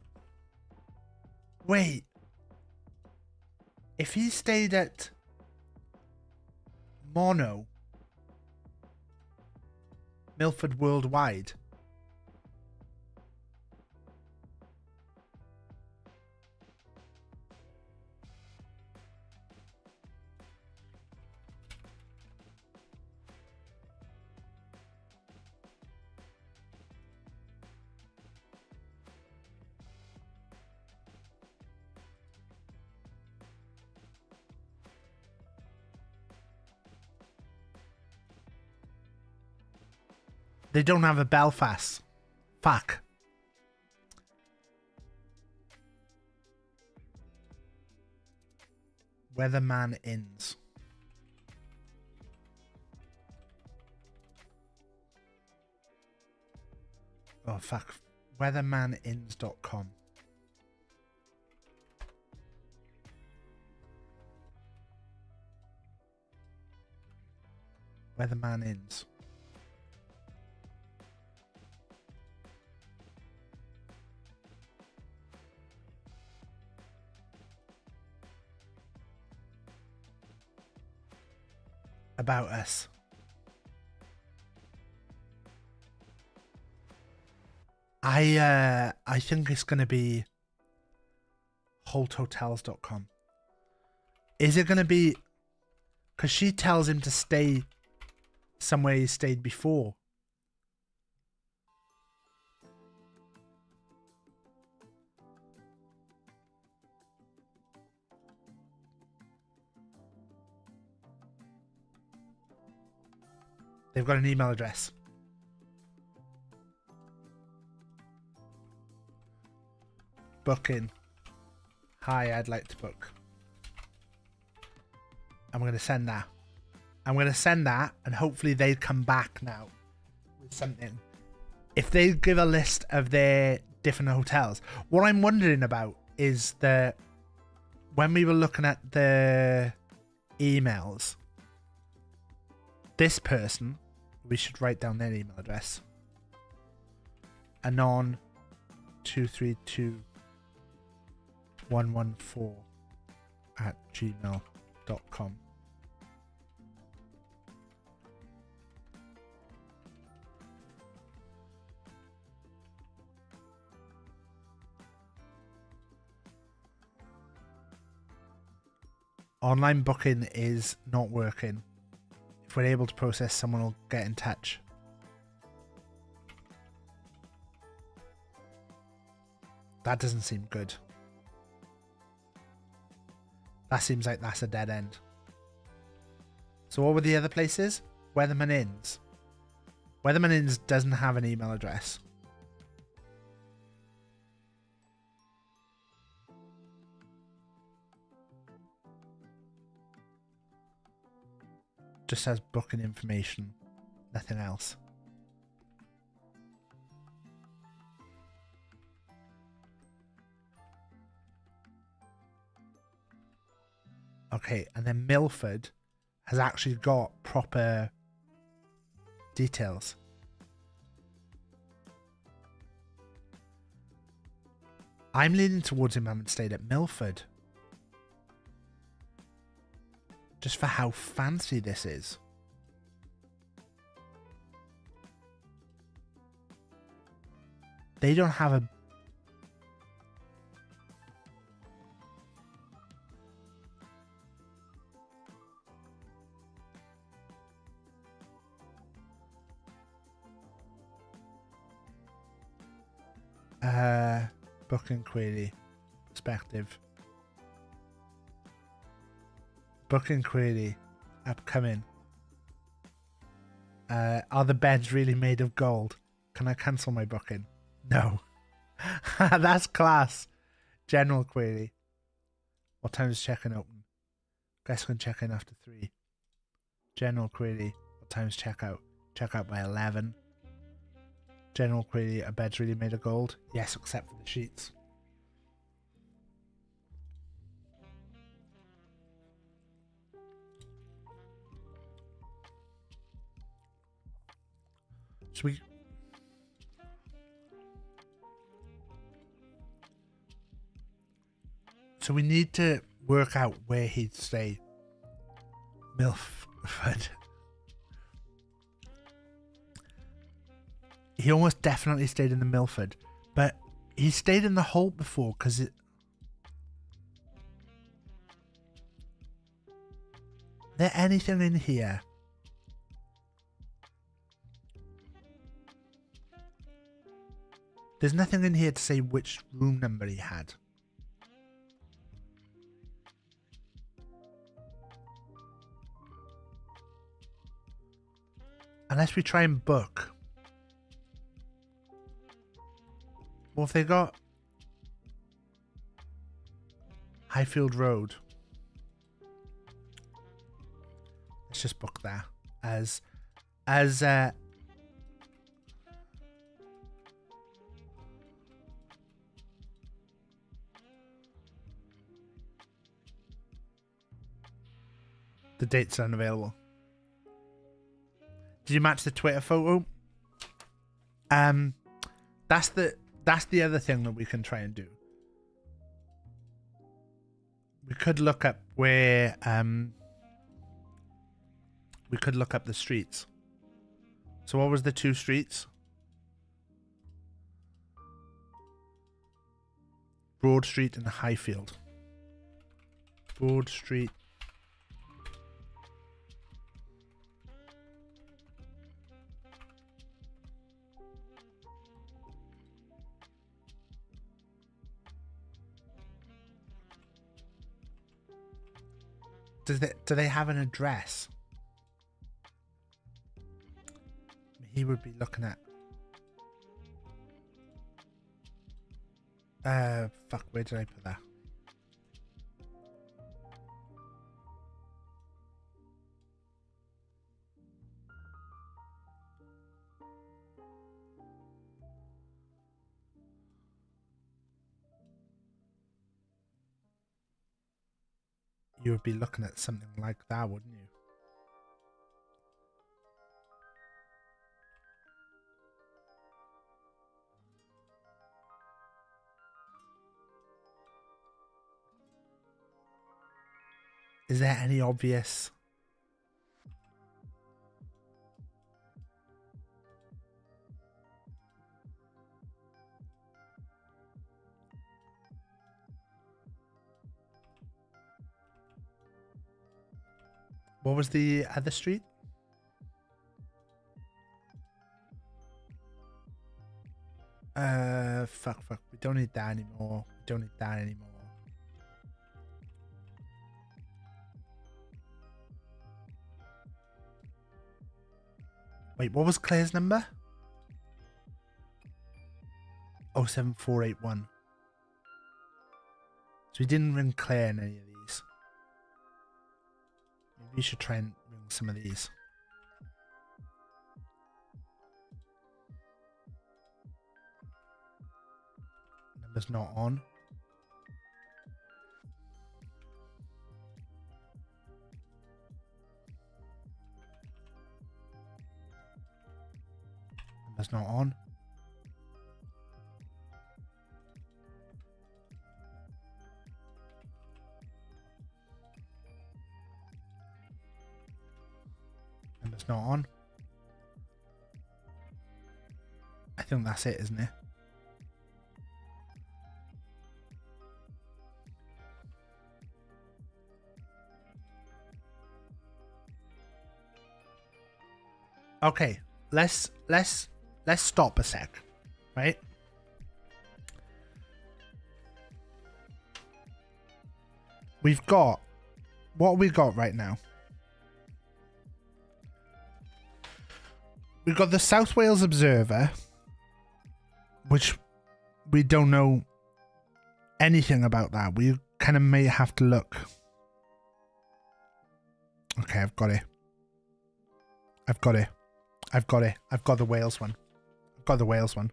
Wait. If he stayed at Mono, Milford Worldwide. They don't have a Belfast. Fuck. Weatherman Inns. Oh fuck. Weathermaninns.com. Weatherman Inns. About us. I uh I think it's gonna be holthotels.com. Is it gonna be because she tells him to stay somewhere he stayed before? They've got an email address. Booking. Hi, I'd like to book. I'm going to send that. I'm going to send that, and hopefully they come back now with something. If they give a list of their different hotels, what I'm wondering about is that when we were looking at the emails, this person, we should write down their email address. Anon two three two one one four at gmail.com. Online booking is not working. If we're able to process, someone will get in touch. That doesn't seem good. That seems like that's a dead end. So what were the other places? Weatherman Inns. Weatherman Inns doesn't have an email address. Just says booking information, nothing else. Okay, and then Milford has actually got proper details. I'm leaning towards him having stayed at Milford. Just for how fancy this is. They don't have a Uh, and query. Perspective. Booking query. Upcoming. Uh, are the beds really made of gold? Can I cancel my booking? No. That's class. General query. What time is check-in open? Guests can check in after three. General query. What time is check-out? Check-out by 11. General query, Are bed's really made of gold? Yes, except for the sheets. So we... So we need to work out where he'd stay. Milford. he almost definitely stayed in the Milford, but he stayed in the Holt before because it. There anything in here? There's nothing in here to say which room number he had. Unless we try and book. What have they got? Highfield Road. Let's just book that as as uh The dates are unavailable. Did you match the Twitter photo? Um that's the that's the other thing that we can try and do. We could look up where um we could look up the streets. So what was the two streets? Broad Street and Highfield. Broad Street. Does they, do they have an address? He would be looking at. Uh, fuck, where did I put that? You would be looking at something like that, wouldn't you? Is there any obvious What was the other street? Uh, fuck, fuck. We don't need that anymore. We don't need that anymore. Wait, what was Claire's number? Oh seven four eight one. So we didn't ring Claire in any of we should try and bring some of these. Number's not on. Number's not on. Number's not on. I think that's it, isn't it? Okay, let's let's let's stop a sec, right? We've got what we got right now. We've got the South Wales Observer, which we don't know anything about that. We kind of may have to look. Okay, I've got it. I've got it. I've got it. I've got the Wales one. I've got the Wales one.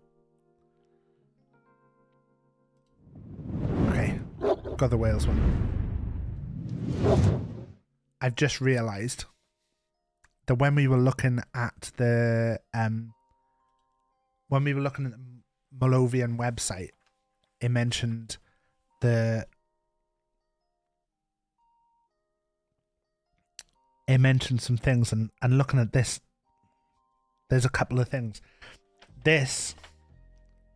Okay. Got the Wales one. I've just realised that when we were looking at the um when we were looking at the Molovian website, it mentioned the it mentioned some things and, and looking at this there's a couple of things. This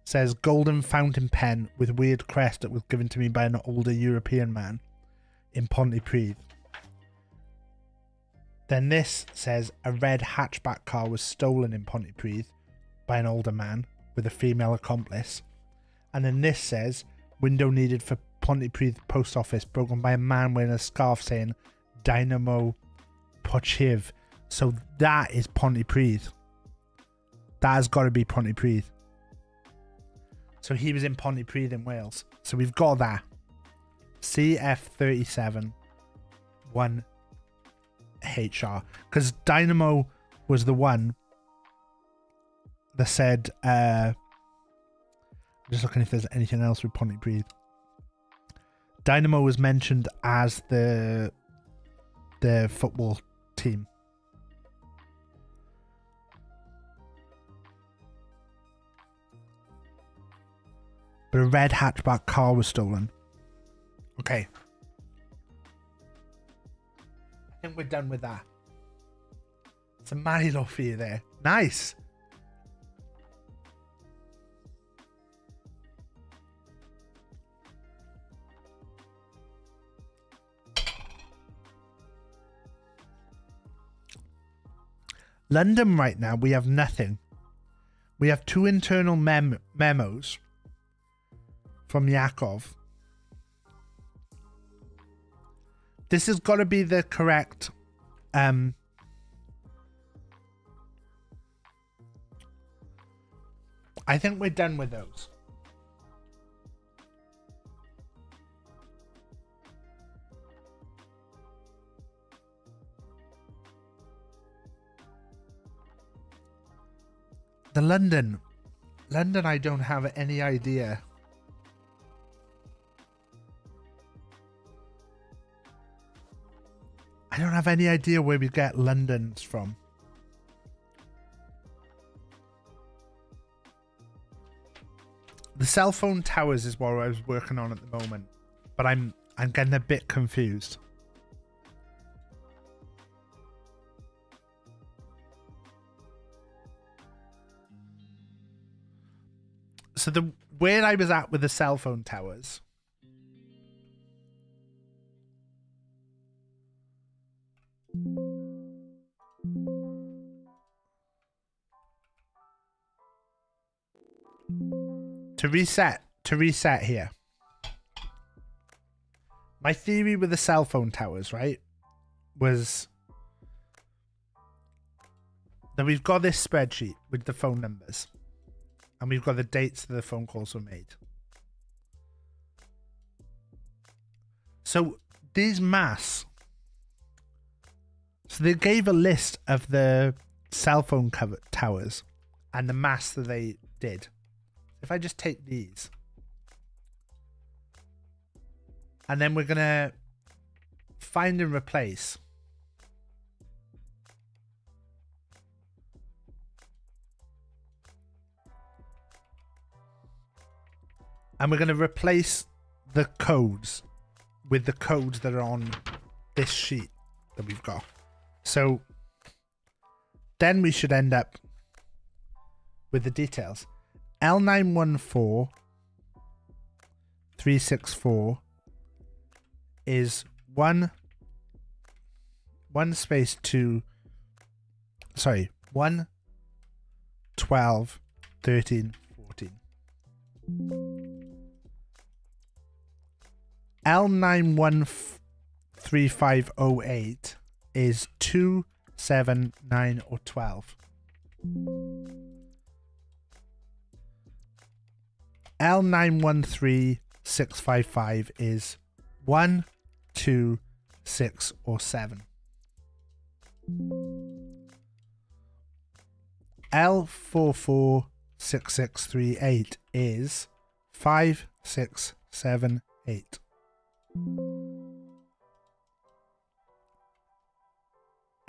says golden fountain pen with weird crest that was given to me by an older European man in Pontypridd. Then this says a red hatchback car was stolen in Pontypridd by an older man with a female accomplice. And then this says window needed for Pontypridd post office broken by a man wearing a scarf saying Dynamo Pochiv. So that is Pontypridd. That has got to be Pontypridd. So he was in Pontypridd in Wales. So we've got that. CF37 1 HR. Because Dynamo was the one that said, uh, just looking if there's anything else with Pontypridd. Dynamo was mentioned as the the football team. But a red hatchback car was stolen. Okay. Think we're done with that. It's a Marilyn for you there. Nice. London right now, we have nothing. We have two internal mem- memos from Yakov. This has got to be the correct um I think we're done with those. The London. London, I don't have any idea. Don't have any idea where we get London's from. The cell phone towers is what I was working on at the moment, but I'm I'm getting a bit confused. So the where I was at with the cell phone towers To reset, to reset here. My theory with the cell phone towers, right, was that we've got this spreadsheet with the phone numbers and we've got the dates that the phone calls were made. So these masks so they gave a list of the cell phone cover towers and the mass that they did. If I just take these, and then we're gonna find and replace. And we're going to replace the codes with the codes that are on this sheet that we've got. So then we should end up with the details. L914 364 is one one space two sorry, 1 12 13 14. L91358 is 2, 7, 9, or 12. L913655 is 1, 2, 6, or 7. L446638 is 5, 6, 7, 8. L four four six eight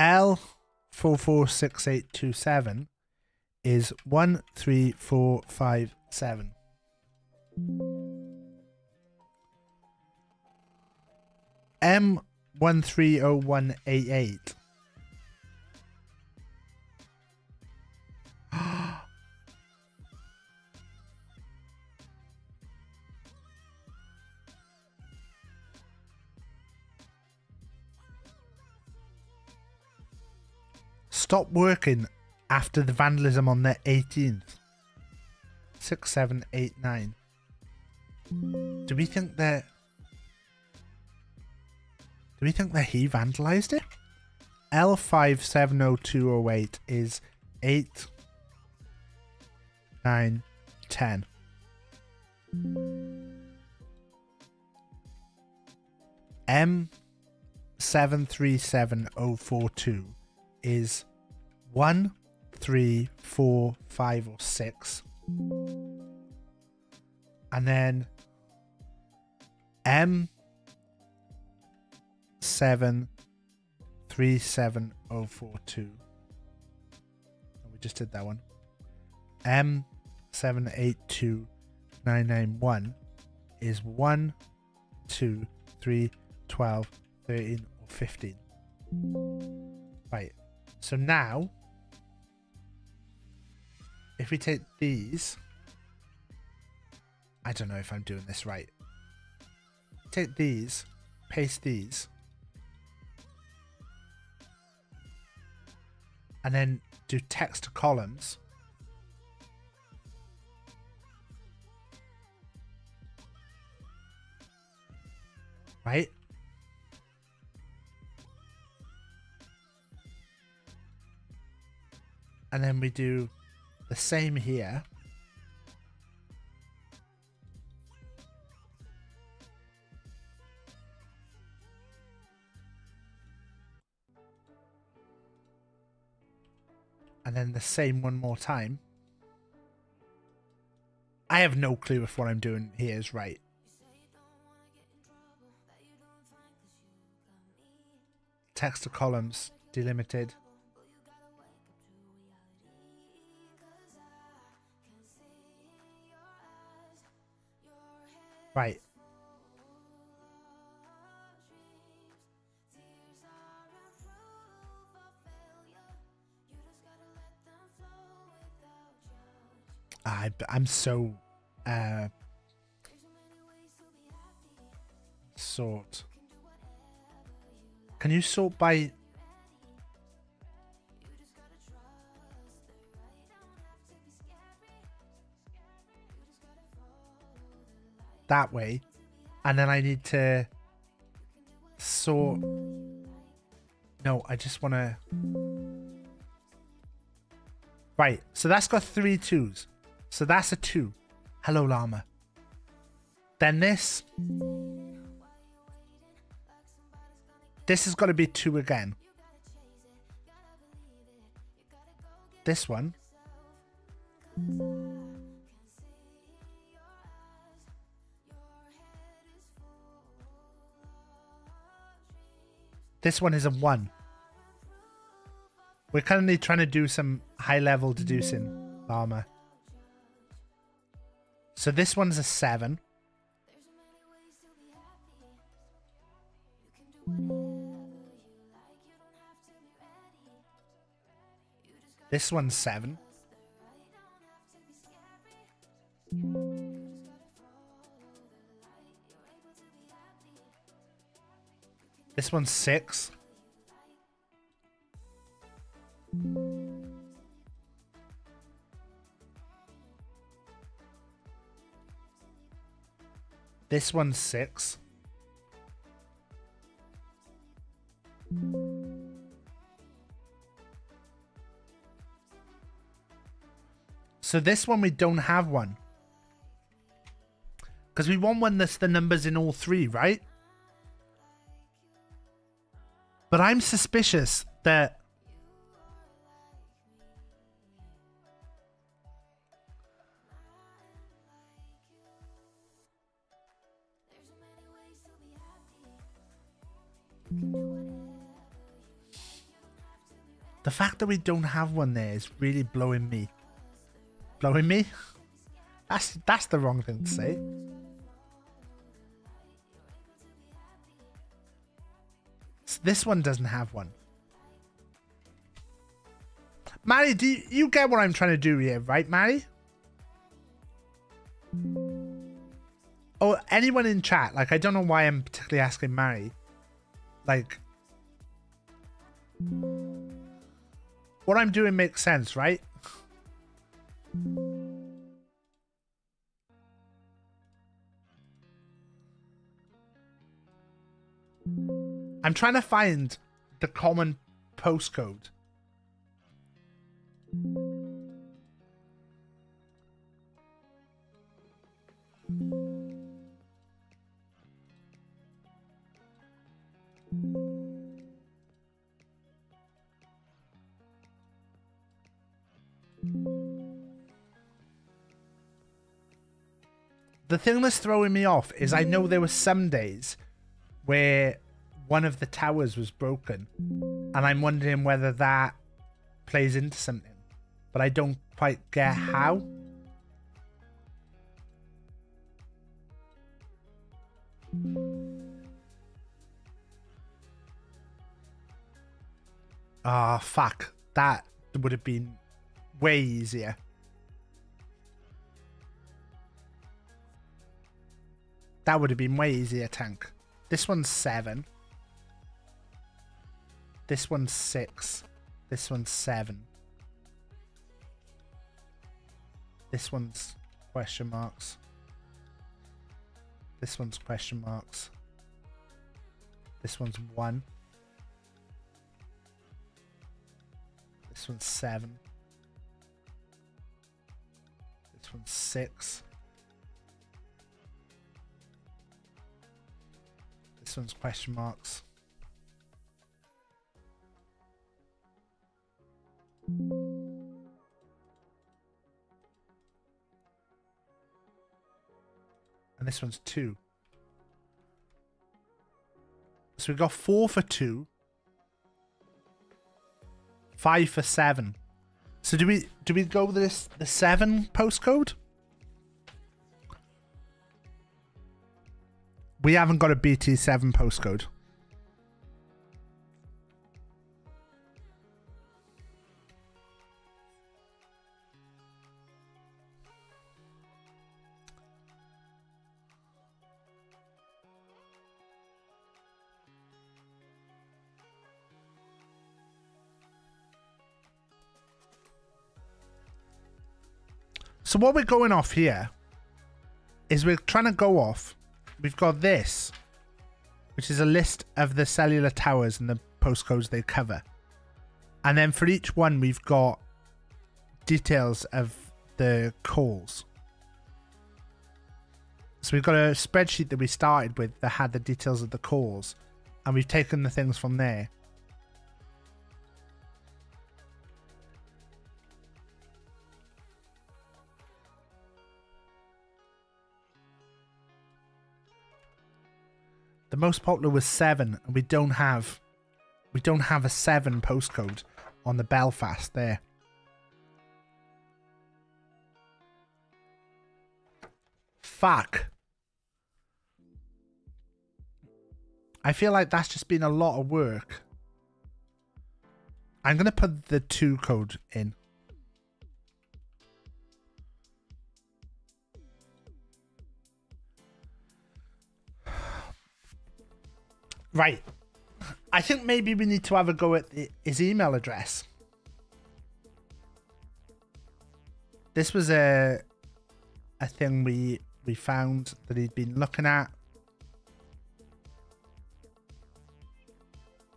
L446827 is 13457. M130188 Stop working after the vandalism on the 18th. 6789. Do we think that... Do we think that he vandalized it? L570208 is 8, 9, 10. M737042 is one, three, four, five, or six. And then M seven three seven oh four two. We just did that one. M seven eight two nine nine one is one, two, three, twelve, thirteen, or fifteen. Right. So now, if we take these, I don't know if I'm doing this right. Take these, paste these, and then do text columns. Right? and then we do the same here. And then the same one more time. I have no clue if what I'm doing here is right. Text to columns delimited. Right. I, I'm so uh sort. Can you sort by that way. And then I need to sort. No, I just want to. Right, so that's got three twos. So that's a two. Hello, llama. Then this. This has got to be two again. This one. This one is a one. We're currently trying to do some high level deducing armor. So this one's a seven. This one's seven. This one's six. This one's six. So this one we don't have one. Because we want one that's the numbers in all three, right? But I'm suspicious that The fact that we don't have one there is really blowing me. Blowing me? That's that's the wrong thing to say. This one doesn't have one. Mary, do you, you get what I'm trying to do here, right, Mary? Oh, anyone in chat? Like, I don't know why I'm particularly asking Mary. Like, what I'm doing makes sense, right? I'm trying to find the common postcode. The thing that's throwing me off is I know there were some days where one of the towers was broken, and I'm wondering whether that plays into something, but I don't quite get how. Ah, fuck. That would have been way easier. That would have been way easier, Tank. This one's seven. This one's six. This one's seven. This one's question marks. This one's question marks. This one's one. This one's seven. This one's six. This one's question marks. And this one's two. So we've got four for two. Five for seven. So do we do we go with this the seven postcode? We haven't got a BT7 postcode. So what we're going off here is we're trying to go off. We've got this, which is a list of the cellular towers and the postcodes they cover. And then for each one, we've got details of the calls. So we've got a spreadsheet that we started with that had the details of the calls, and we've taken the things from there. The most popular was seven, and we don't have we don't have a seven postcode on the Belfast there. Fuck. I feel like that's just been a lot of work. I'm gonna put the two code in. Right. I think maybe we need to have a go at the, his email address. This was a a thing we we found that he'd been looking at.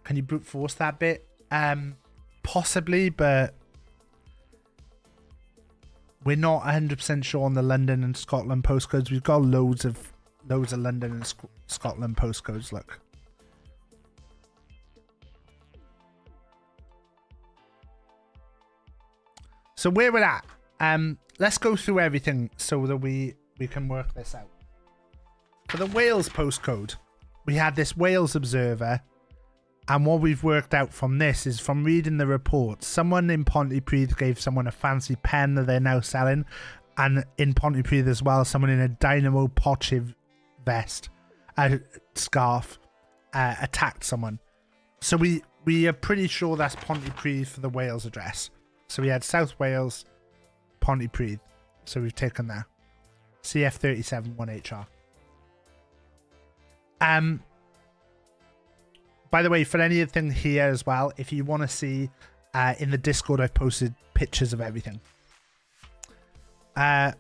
Can you brute force that bit? Um, possibly, but we're not 100% sure on the London and Scotland postcodes. We've got loads of loads of London and Sc- Scotland postcodes. Look. So where we're at, um, let's go through everything so that we we can work this out. For the Wales postcode, we had this Wales observer, and what we've worked out from this is from reading the reports, someone in Pontypridd gave someone a fancy pen that they're now selling, and in Pontypridd as well, someone in a Dynamo Pochiv vest, a scarf, uh, attacked someone. So we we are pretty sure that's Pontypridd for the Wales address. So we had South Wales, Pontypridd. So we've taken that. CF37 1HR. Um by the way, for anything here as well, if you want to see uh, in the Discord, I've posted pictures of everything. Uh,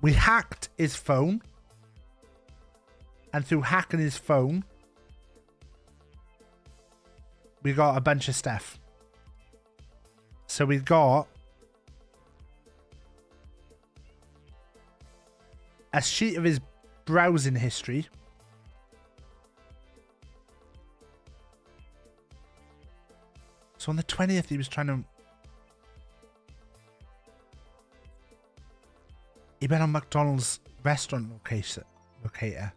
we hacked his phone, and through hacking his phone, we got a bunch of stuff. So we've got a sheet of his browsing history. So on the 20th, he was trying to. He went on McDonald's restaurant location, locator.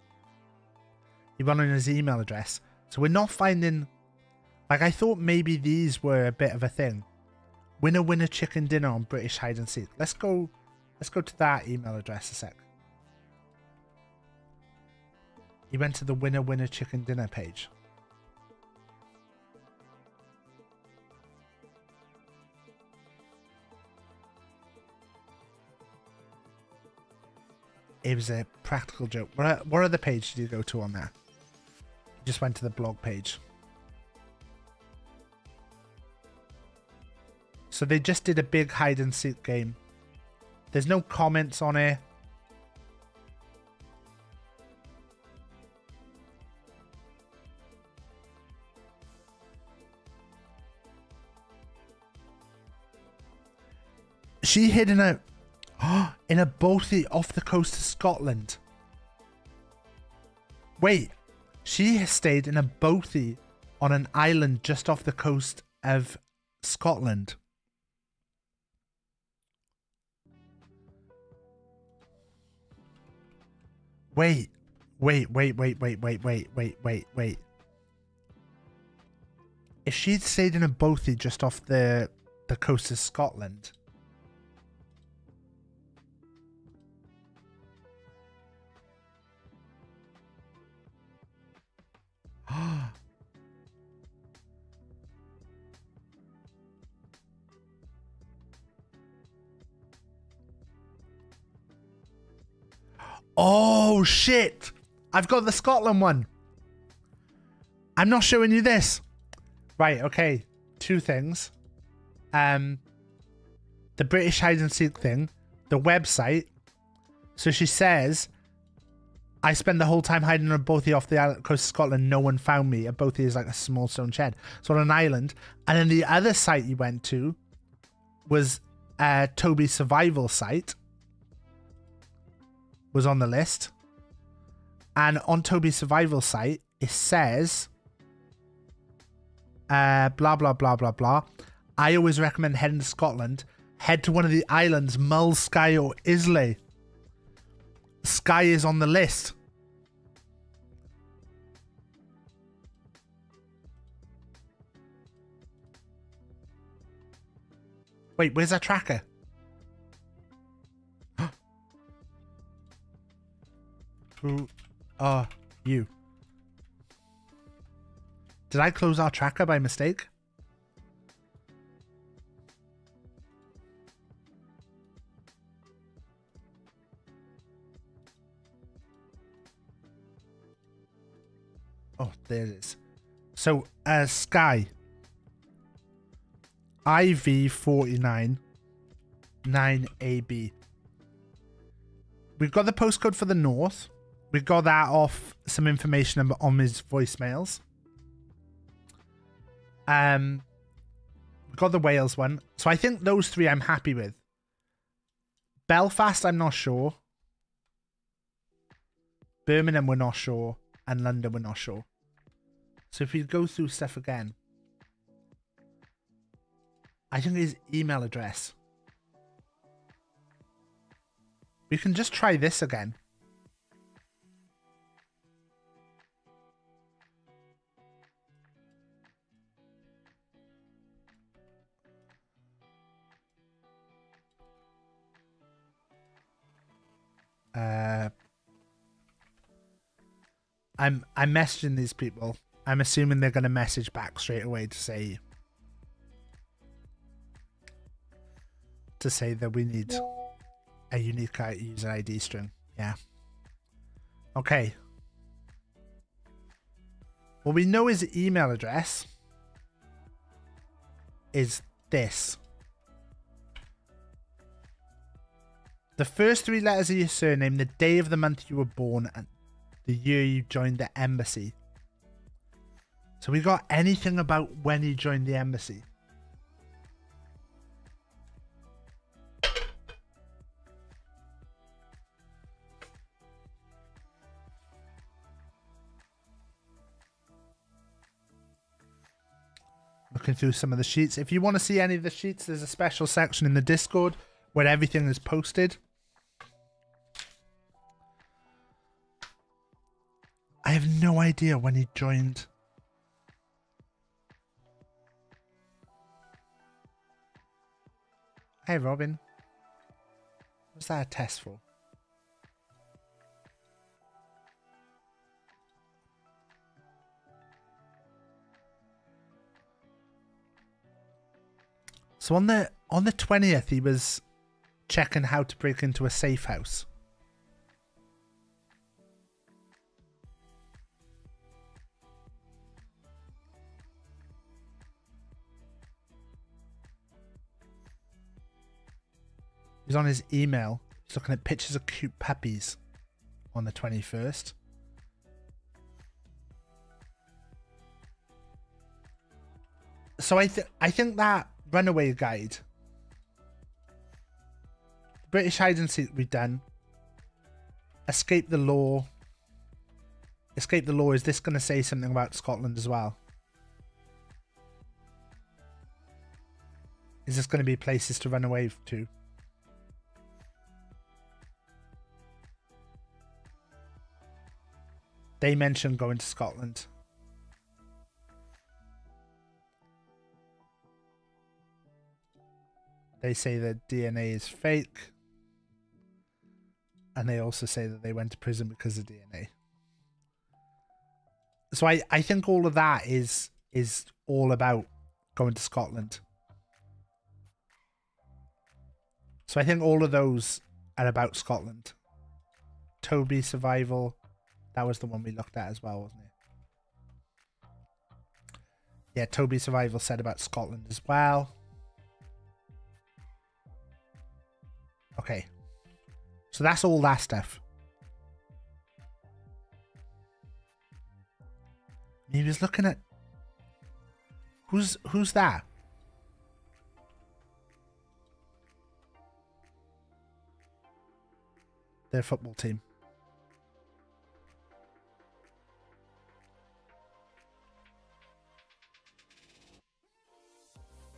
He went on his email address. So we're not finding. Like, I thought maybe these were a bit of a thing. Winner, winner, chicken dinner on British hide and seek. Let's go. Let's go to that email address a sec. He went to the winner, winner, chicken dinner page. It was a practical joke. What, what other page did you go to on that? You just went to the blog page. So they just did a big hide and seek game. There's no comments on it. She hid in a in a bothy off the coast of Scotland. Wait, she stayed in a bothy on an island just off the coast of Scotland. Wait, wait, wait, wait, wait, wait, wait, wait, wait, wait. If she'd stayed in a bothy just off the the coast of Scotland, Oh shit! I've got the Scotland one. I'm not showing you this. Right, okay. Two things. Um the British hide and seek thing, the website. So she says I spent the whole time hiding on both the off the island coast of Scotland. No one found me. And bothy is like a small stone shed. So on an island. And then the other site you went to was uh, Toby's survival site. Was on the list. And on Toby's survival site, it says uh, blah blah blah blah blah. I always recommend heading to Scotland. Head to one of the islands, Mull, Skye, or Islay. Skye is on the list. Wait, where's our tracker? Who are you? Did I close our tracker by mistake? Oh, there it is. So, uh, Skye. IV49 9AB. We've got the postcode for the north. We got that off some information on his voicemails. Um, we got the Wales one. So I think those three I'm happy with. Belfast, I'm not sure. Birmingham, we're not sure. And London, we're not sure. So if we go through stuff again, I think his email address. We can just try this again. Uh, I'm I'm messaging these people. I'm assuming they're going to message back straight away to say to say that we need a unique user ID string. Yeah. Okay. What we know his email address is this. The first three letters of your surname, the day of the month you were born, and the year you joined the embassy. So we got anything about when you joined the embassy? Looking through some of the sheets. If you want to see any of the sheets, there's a special section in the Discord where everything is posted. I have no idea when he joined. Hey, Robin. What's that a test for? So on the on the twentieth, he was checking how to break into a safe house. He's on his email. He's looking at pictures of cute puppies on the 21st. So I th- I think that runaway guide British hide and seek we've done. Escape the law. Escape the law. Is this going to say something about Scotland as well? Is this going to be places to run away to? They mentioned going to Scotland. They say that DNA is fake. And they also say that they went to prison because of DNA. So I, I think all of that is is all about going to Scotland. So I think all of those are about Scotland. Toby survival, that was the one we looked at as well, wasn't it? Yeah, Toby Survival said about Scotland as well. Okay. So that's all that stuff. He was looking at who's who's that? Their football team.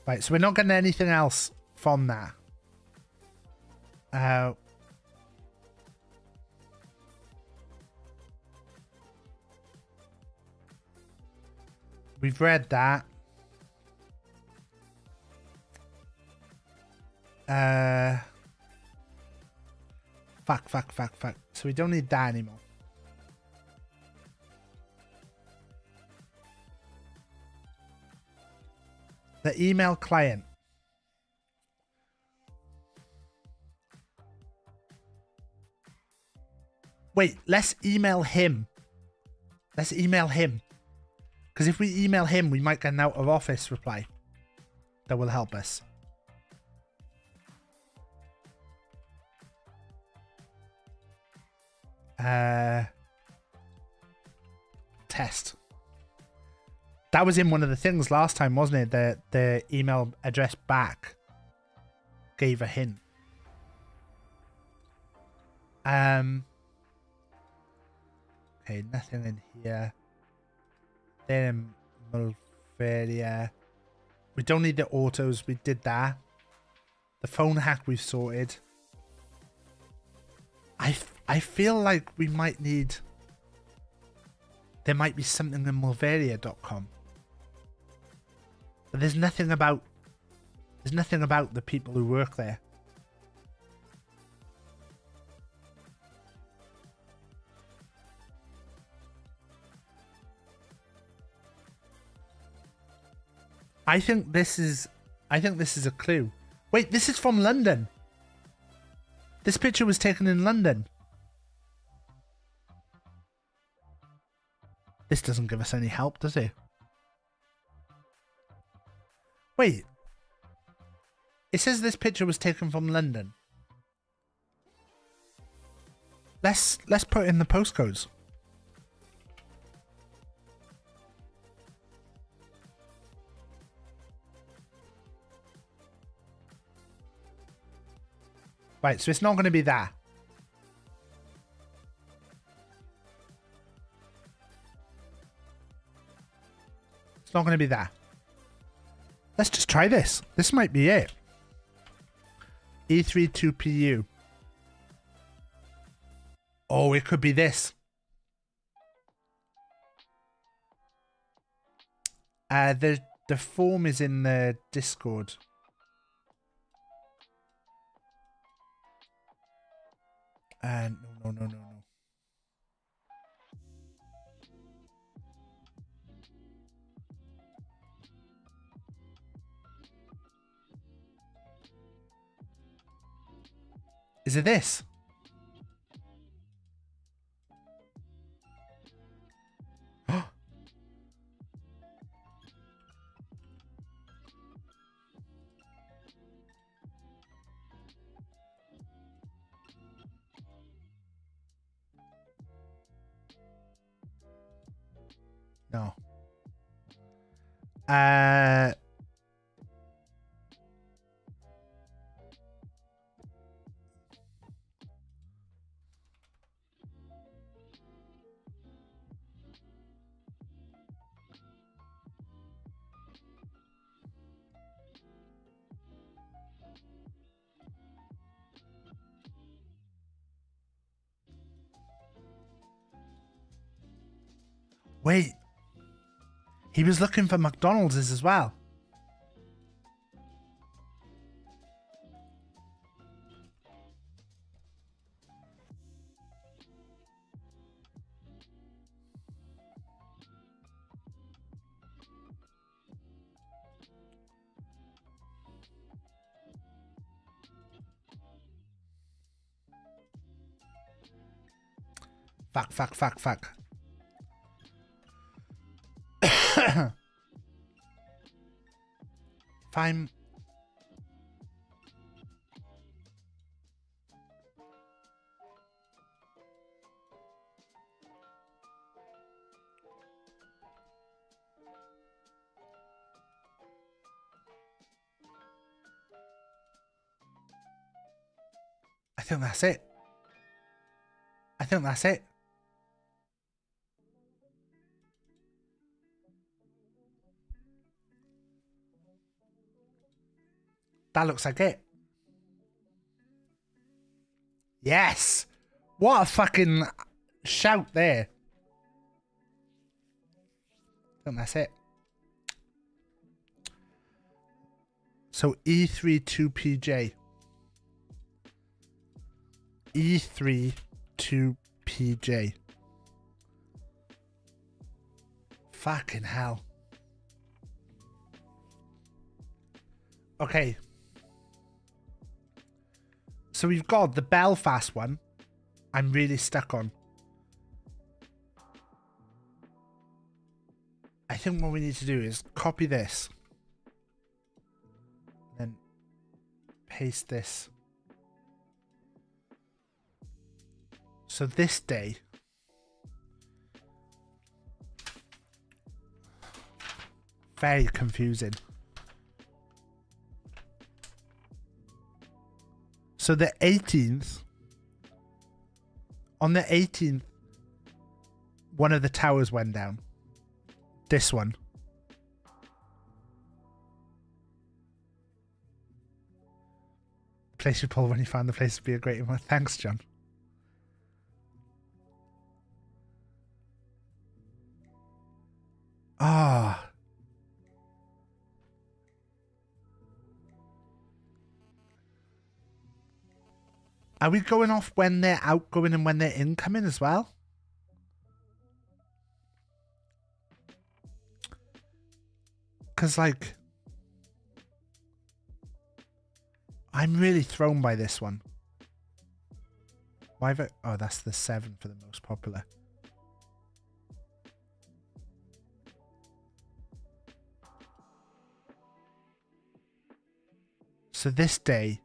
Right, so we're not getting anything else from that. Uh, we've read that. Uh, fuck, fuck, fuck, fuck. So we don't need that anymore. The email client. Wait, let's email him. Let's email him. Because if we email him, we might get an out of office reply that will help us. Uh, test. That was in one of the things last time, wasn't it? The the email address back gave a hint. Um. Okay, nothing in here. Then Mulveria. We don't need the autos. We did that. The phone hack we've sorted. I I feel like we might need... There might be something in Mulveria.com. But there's nothing about... There's nothing about the people who work there. I think this is I think this is a clue. Wait, this is from London. This picture was taken in London. This doesn't give us any help, does it? Wait. It says this picture was taken from London. Let's let's put in the postcodes. Right, so it's not going to be that. It's not going to be that. Let's just try this. This might be it. E32PU. Oh, it could be this. Uh, the the form is in the Discord. Uh, no, no, no, no, no. Is it this? No. Uh. He was looking for McDonald's as well. Fuck, fuck, fuck, fuck. time. I think that's it. I think that's it. That looks like it. Yes! What a fucking shout there. I that's it. So E3 2PJ. E3 2PJ. Fucking hell. Okay. So we've got the Belfast one. I'm really stuck on. I think what we need to do is copy this. Then paste this. So this day. Very confusing. So the 18th, on the 18th, one of the towers went down. This one. Place you pull when you found the place to be a great one. Thanks, John. Ah. Are we going off when they're outgoing and when they're incoming as well? Because, like, I'm really thrown by this one. Why? Oh, that's the seven for the most popular. So this day,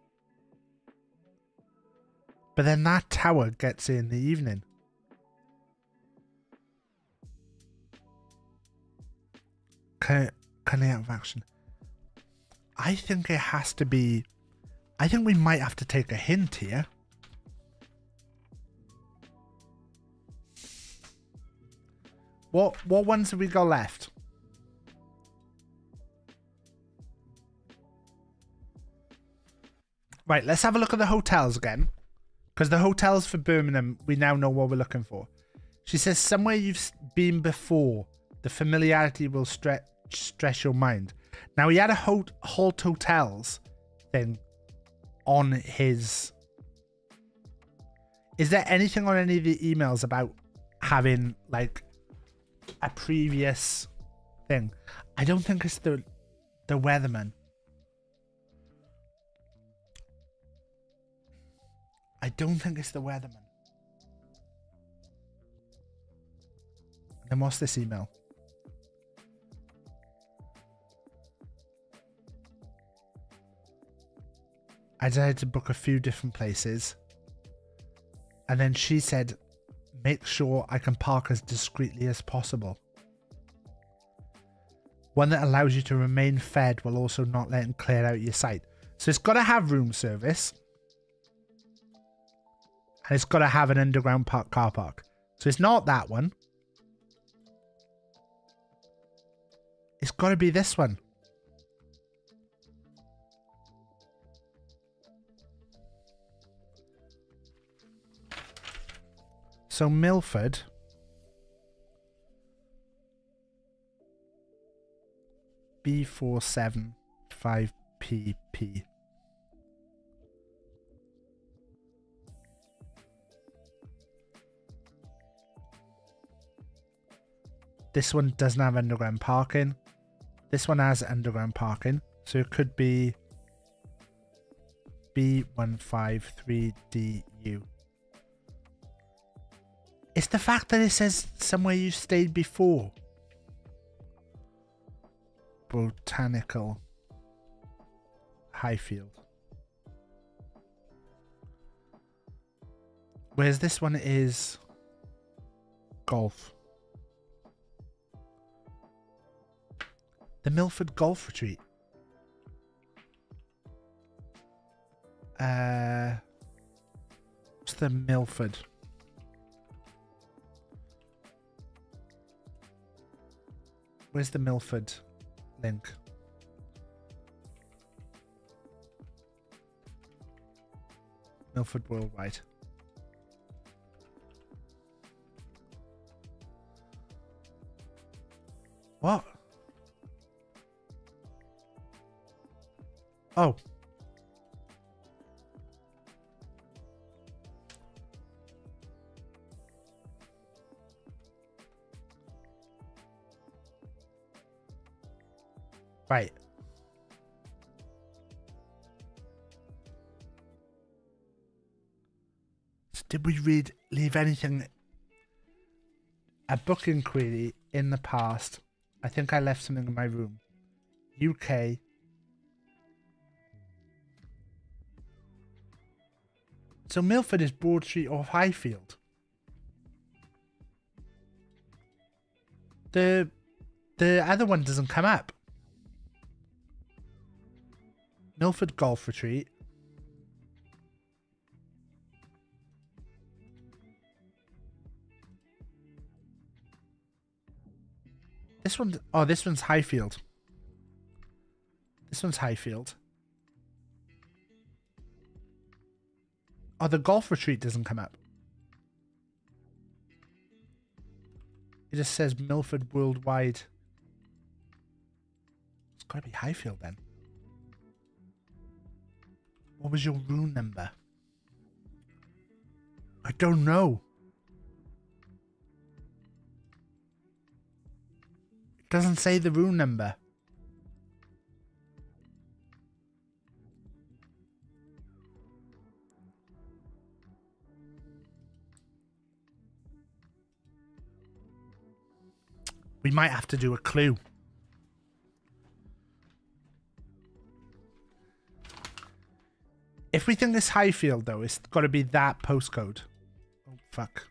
but then that tower gets in the evening. Can, can of action? I think it has to be. I think we might have to take a hint here. What what ones have we got left? Right, let's have a look at the hotels again. Because the hotels for Birmingham, we now know what we're looking for. She says, somewhere you've been before, the familiarity will stre- stress your mind. Now, he had a Holt, Holt Hotels thing on his. Is there anything on any of the emails about having, like, a previous thing? I don't think it's the the weatherman. I don't think it's the weatherman. Then what's this email? I decided to book a few different places. And then she said, make sure I can park as discreetly as possible. One that allows you to remain fed while also not letting Claire out your sight. So it's got to have room service and it's got to have an underground park car park. So it's not that one. It's got to be this one. So Milford. B475PP. This one doesn't have underground parking. This one has underground parking. So it could be B153DU. It's the fact that it says somewhere you stayed before. Botanical Highfield. Whereas this one is golf. The Milford Golf Retreat. Uh, the Milford? Where's the Milford link? Milford Worldwide. What? Oh. Right. So did we read leave anything a booking query in the past? I think I left something in my room. UK So Milford is Broad Street or Highfield. The the other one doesn't come up. Milford Golf Retreat. This one, oh, this one's Highfield. This one's Highfield. Oh, the golf retreat doesn't come up. It just says Milford Worldwide. It's got to be Highfield then. What was your room number? I don't know. It doesn't say the room number. We might have to do a clue. If we think it's Highfield, though, it's got to be that postcode. Oh, fuck.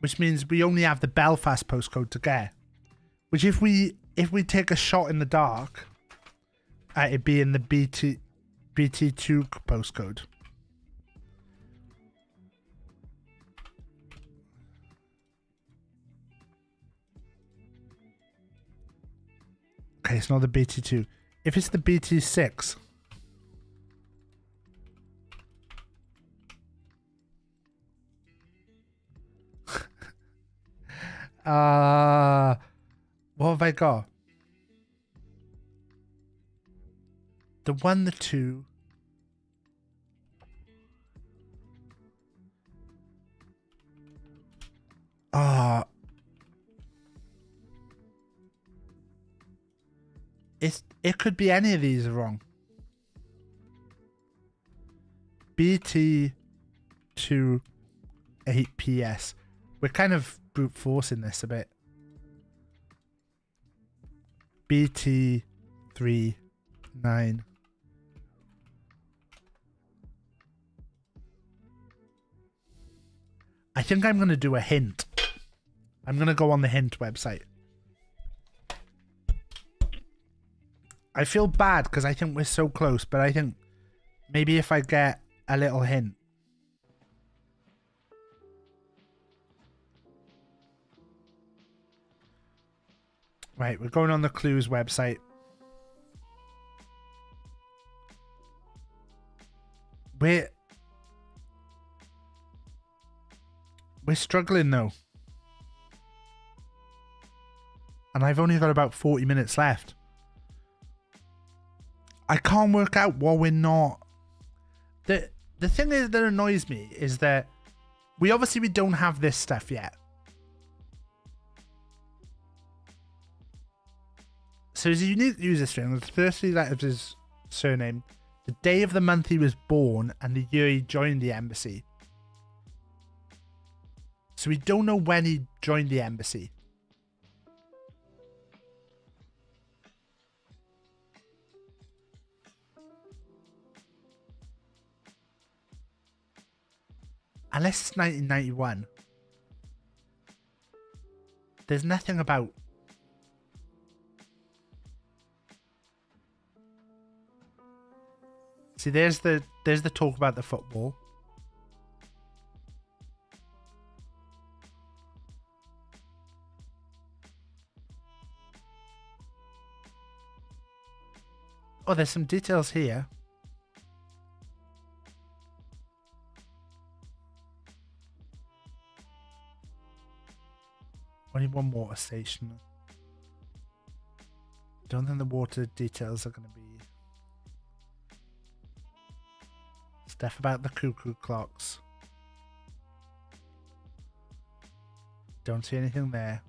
Which means we only have the Belfast postcode to get. Which if we if we take a shot in the dark, uh, it'd be in the BT BT2 postcode. Okay, it's not the BT2. If it's the BT6. uh, what have I got? The one, the two. Ah, It's it could be any of these wrong. BT two eight PS. We're kind of brute forcing this a bit. BT three nine. I think I'm gonna do a hint. I'm gonna go on the hint website. I feel bad because I think we're so close, but I think maybe if I get a little hint. Right, we're going on the clues website. We're we're struggling though. And I've only got about 40 minutes left. I can't work out why we're not. The the thing is that annoys me is that we obviously we don't have this stuff yet. So his unique user string, the first three letters of his surname, the day of the month he was born, and the year he joined the embassy. So we don't know when he joined the embassy. Unless it's 1991, there's nothing about. See, there's the there's the talk about the football. Oh, there's some details here. Only one water station. Don't think the water details are going to be stuff about the cuckoo clocks. Don't see anything there.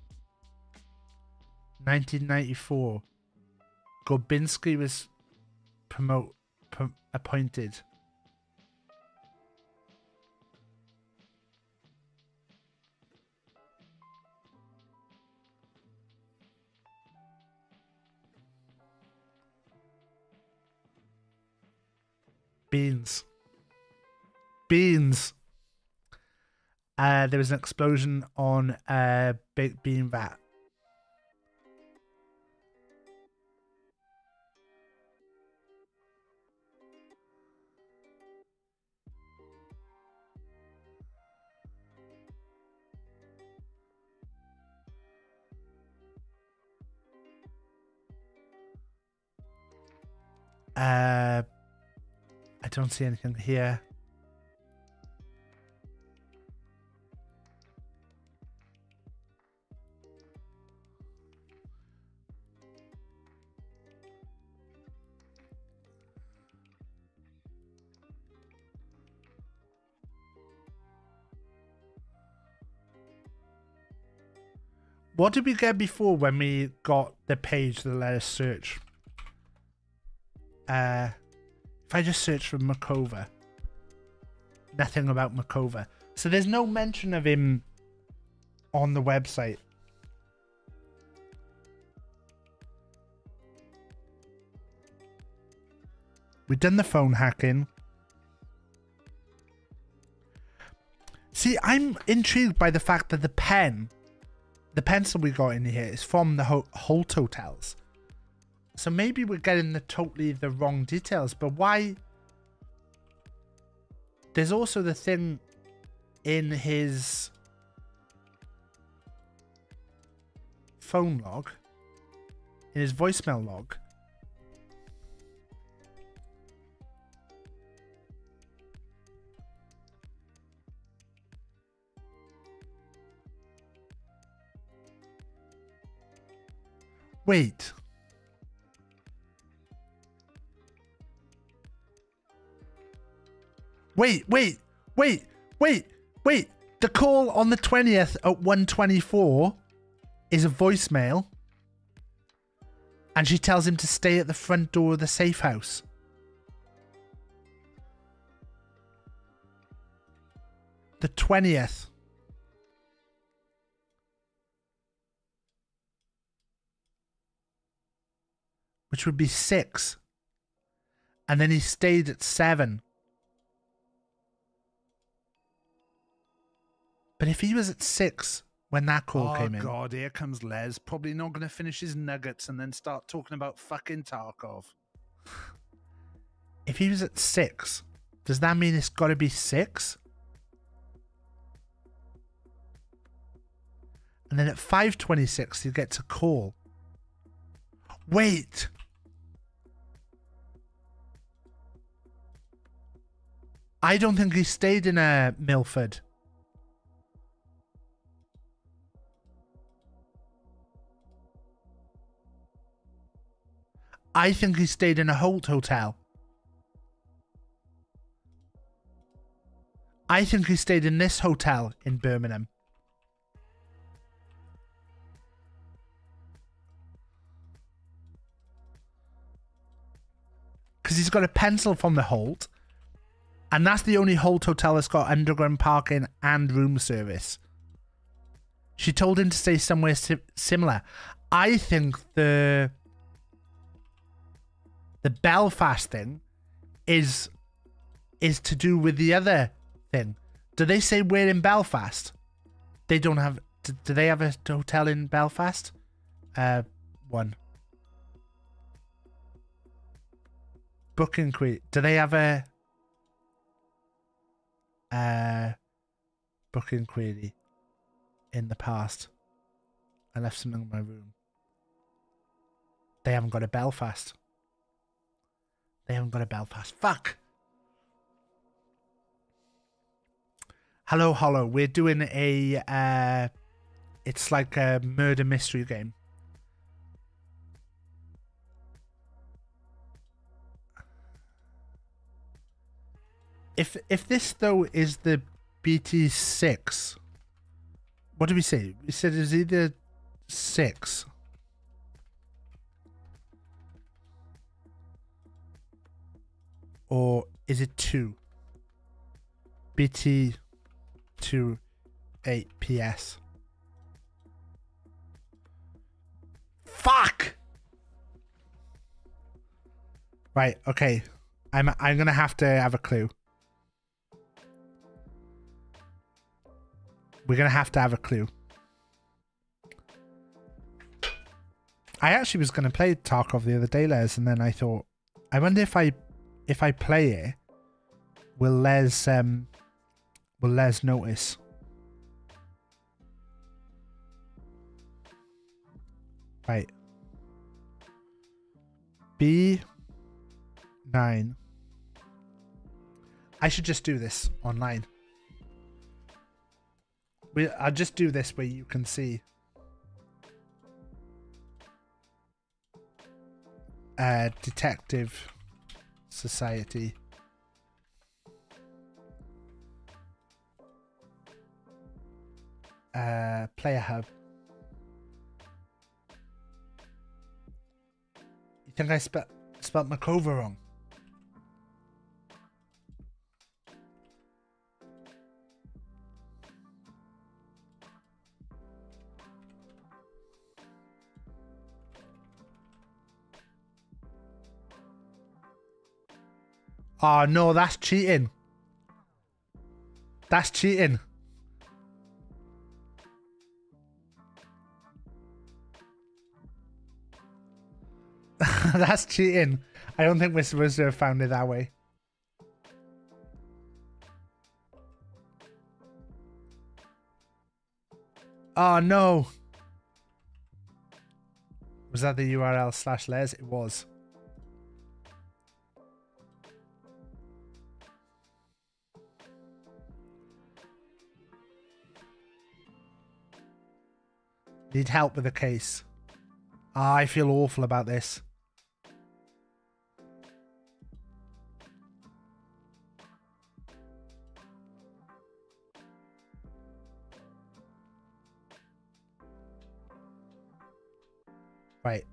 1994. Gorbinski was promote pro- appointed. Beans. Beans. Uh, there was an explosion on a baked bean vat. Uh, I don't see anything here. What did we get before when we got the page that let us search? Uh, if I just search for Makova, nothing about Makova. So there's no mention of him on the website. We've done the phone hacking. See, I'm intrigued by the fact that the pen, the pencil we got in here, is from the Ho- Holt Hotels. So maybe we're getting the totally the wrong details, but why? There's also the thing in his phone log, in his voicemail log. Wait. Wait, wait, wait, wait, wait. The call on the 20th at 124 is a voicemail. And she tells him to stay at the front door of the safe house. The 20th. Which would be six. And then he stayed at seven. But if he was at six when that call oh came in, Oh God, here comes Les. Probably not going to finish his nuggets and then start talking about fucking Tarkov. if he was at six, does that mean it's got to be six? And then at five twenty-six, he gets a call. Wait. I don't think he stayed in a Milford. I think he stayed in a Holt hotel. I think he stayed in this hotel in Birmingham. Because he's got a pencil from the Holt. And that's the only Holt hotel that's got underground parking and room service. She told him to stay somewhere si- similar. I think the the Belfast thing is is to do with the other thing. Do they say we're in Belfast? They don't have. Do, do they have a hotel in Belfast? Uh, one. booking query. Do they have a uh booking query in the past? I left something in my room. They haven't got a Belfast. They haven't got a Belfast. Fuck. Hello, Hollow. We're doing a. Uh, it's like a murder mystery game. If if this though is the BT six, what did we say? We said it's either six. Or is it two? BT two eight PS. Fuck. Right. Okay. I'm I'm gonna have to have a clue. We're gonna have to have a clue. I actually was gonna play Tarkov the other day, Les, and then I thought, I wonder if I if I play it, will Les um will Les notice? Right. B nine. I should just do this online. We I'll just do this where you can see. Uh, detective society. Uh, player hub. You think I spe- spelled Makova wrong? Oh no, that's cheating. That's cheating. that's cheating. I don't think we're supposed to have found it that way. Oh no. Was that the URL slash les? It was. Need help with the case. I feel awful about this. Right.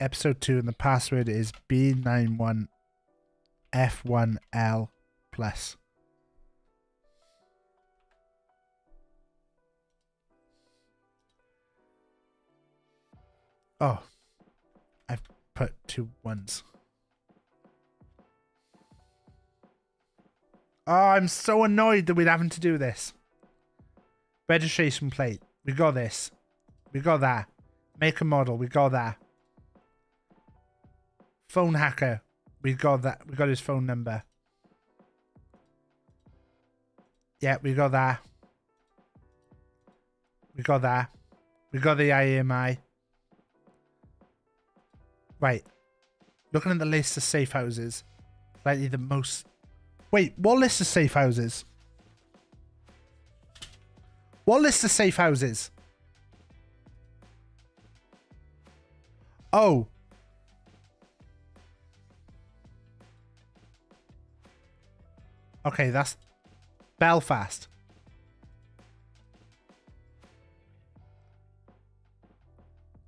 Episode 2 and the password is B91F1L plus. Oh, I've put two ones. Oh, I'm so annoyed that we're having to do this. Registration plate. We got this. We got that. Make a model. We got that. Phone hacker. We got that. We got his phone number. Yeah, we got that. We got that. We got the IMI. Right. Looking at the list of safe houses, likely the most. Wait, what list of safe houses? What list of safe houses? Oh. Okay, that's Belfast.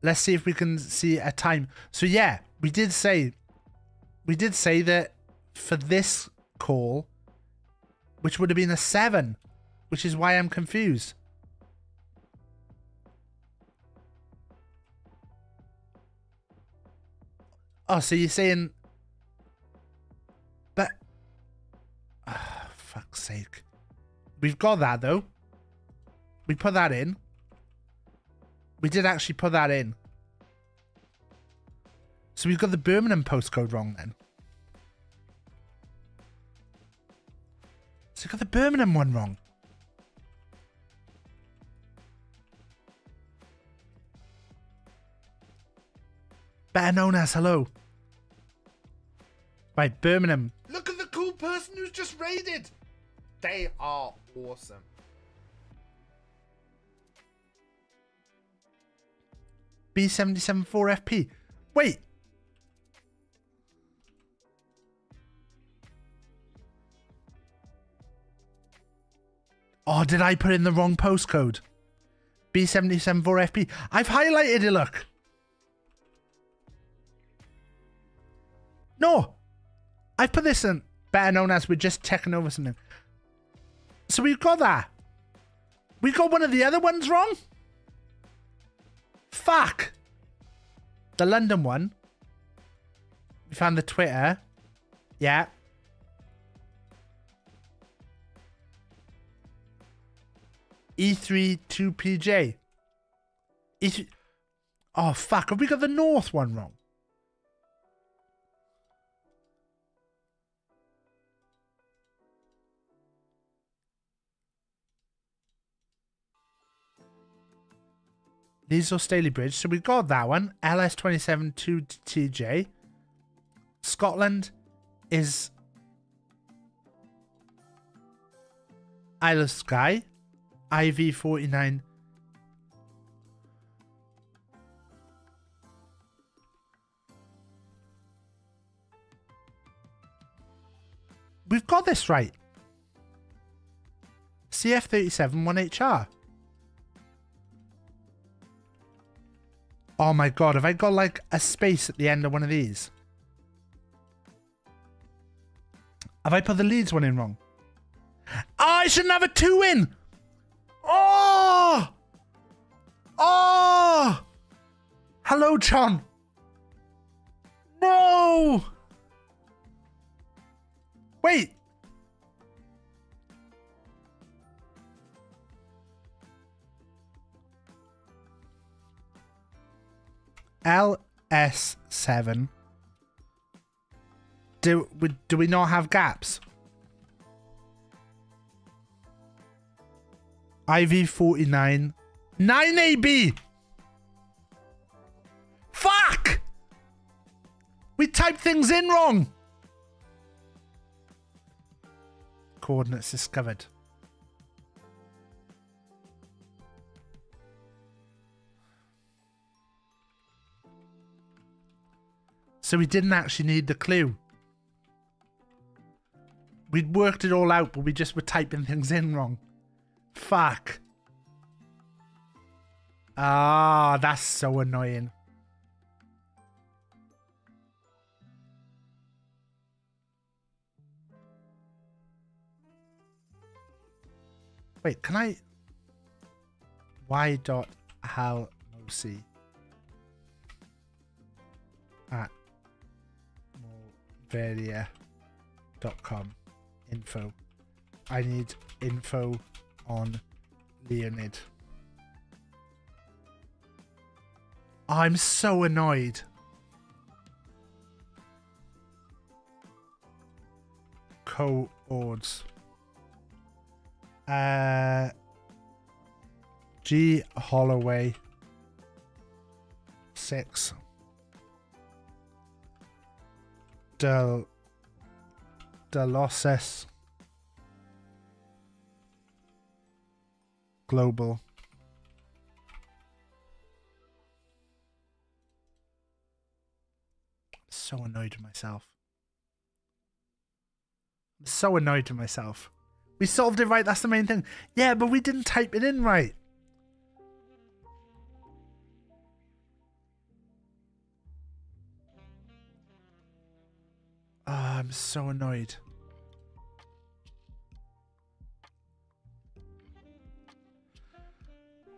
Let's see if we can see a time. So yeah, we did say we did say that for this call, which would have been a seven, which is why I'm confused. Oh, so you're saying but oh, fuck's sake. We've got that though. We put that in. We did actually put that in. So we've got the Birmingham postcode wrong then. So we got the Birmingham one wrong. Better known as hello. Right, Birmingham. Look at the cool person who's just raided. They are awesome. B77 4FP. Wait. Oh, did I put in the wrong postcode? B77 4FP. I've highlighted it, look. No. I've put this in, better known as we're just checking over something. So we've got that. We got one of the other ones wrong? Fuck. The London one. We found the Twitter. Yeah. E3 2PJ. E3. Oh, fuck. Have we got the North one wrong? These are Stalybridge. So we got that one. LS27 2TJ. Scotland is Isle of Skye. IV49. We've got this right. CF37 1HR. Oh my god, have I got like a space at the end of one of these? Have I put the Leeds one in wrong? Oh, I shouldn't have a two in! Oh! Oh! Hello, John. No! Wait. LS7. Do we, do we not have gaps? IV49. 9AB! Fuck! We typed things in wrong! Coordinates discovered. So we didn't actually need the clue. We'd worked it all out, but we just were typing things in wrong. Fuck. Ah, that's so annoying. Wait, can I? Y dot hal mosi at morvaria.com info. I need info on Leonid. I'm so annoyed. Co-ords. Uh, G Holloway. Six. Del. Delosses. Global. so annoyed with myself. I'm so annoyed with myself. We solved it right, that's the main thing. Yeah, but we didn't type it in right. Ah, I'm so annoyed.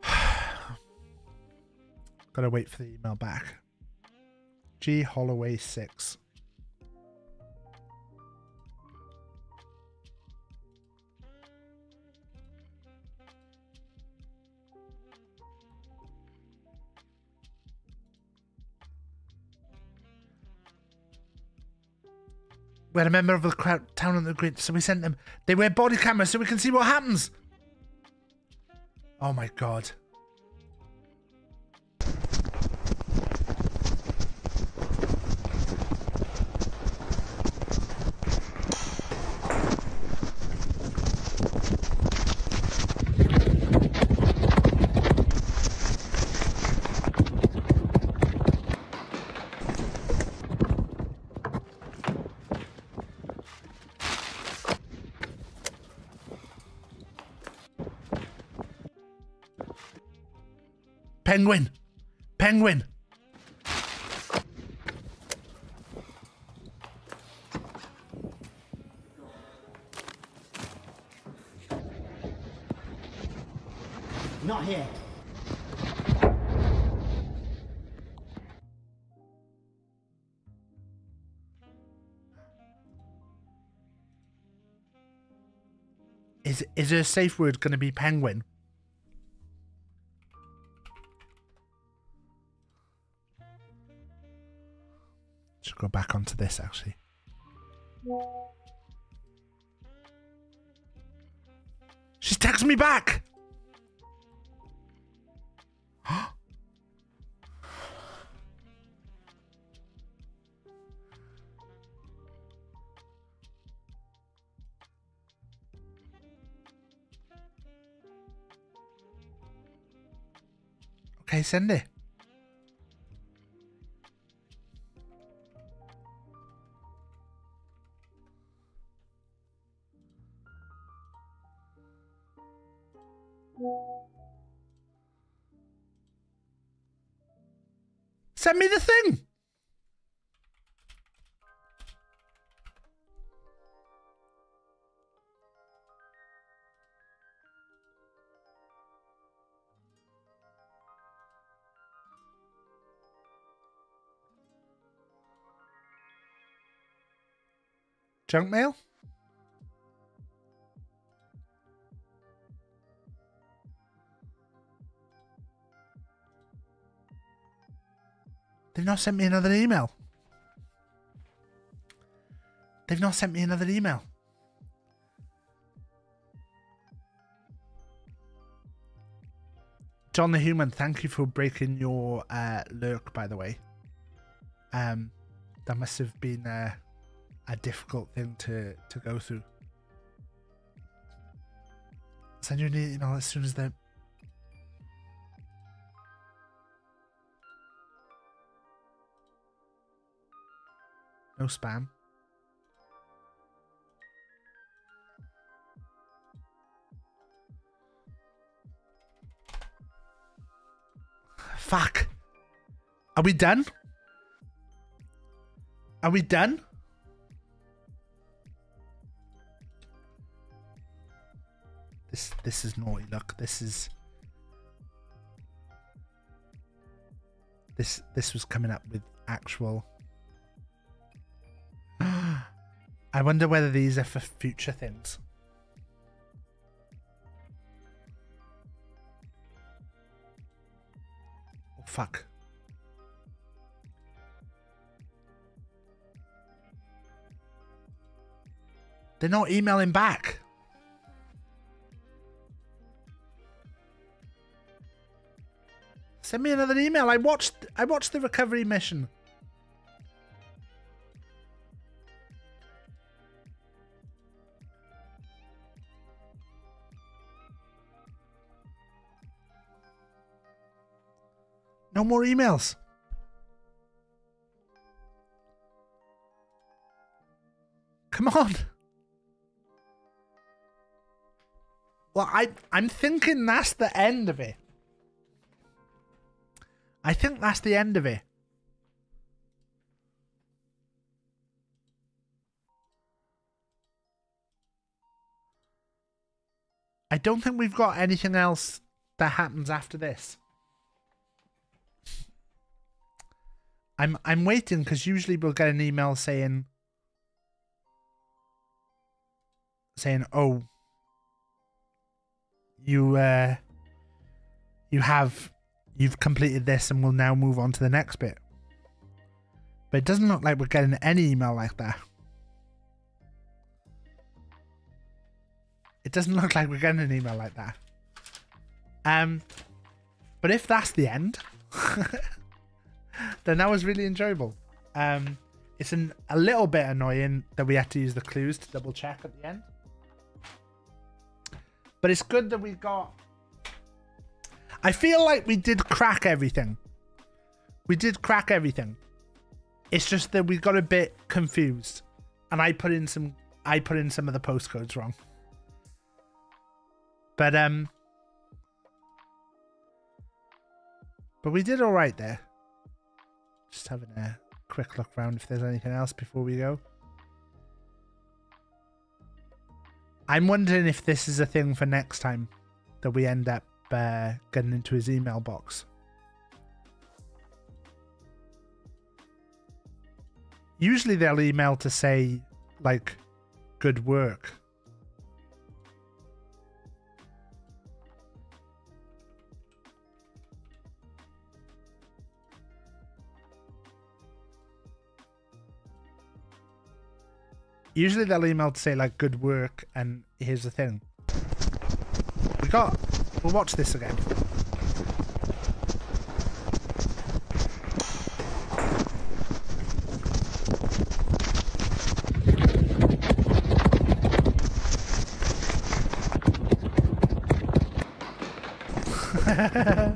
Gotta wait for the email back. G Holloway 6. We're a member of the crowd, town on the grid, so we sent them. They wear body cameras so we can see what happens. Oh my god. Penguin! Penguin! Not here. Is is her safe word going to be penguin? Go back onto this actually. She's texting me back. okay, send it. Send me the thing. Junk mail? They've not sent me another email. They've not sent me another email. John the Human, thank you for breaking your uh, lurk, by the way. Um, that must have been uh, a difficult thing to, to go through. Send you an email as soon as the No spam. Fuck. Are we done? Are we done? This this is naughty. Look, this is this this was coming up with actual I wonder whether these are for future things. Oh, fuck. They're not emailing back. Send me another email. I watched I watched the recovery mission. No more emails. Come on. Well, I I'm thinking that's the end of it. I think that's the end of it. I don't think we've got anything else that happens after this. I'm I'm waiting because usually we'll get an email saying saying, "Oh, you uh, you have you've completed this, and we'll now move on to the next bit." But it doesn't look like we're getting any email like that. It doesn't look like we're getting an email like that. Um, but if that's the end. then that was really enjoyable. Um, it's an, a little bit annoying that we had to use the clues to double check at the end. But it's good that we got. I feel like we did crack everything. We did crack everything. It's just that we got a bit confused, and I put in some. I put in some of the postcodes wrong. But um. But we did all right there. Just having a quick look around if there's anything else before we go. I'm wondering if this is a thing for next time that we end up uh, getting into his email box. Usually they'll email to say, like, good work. Usually they'll email to say like good work and here's the thing. We got we'll watch this again.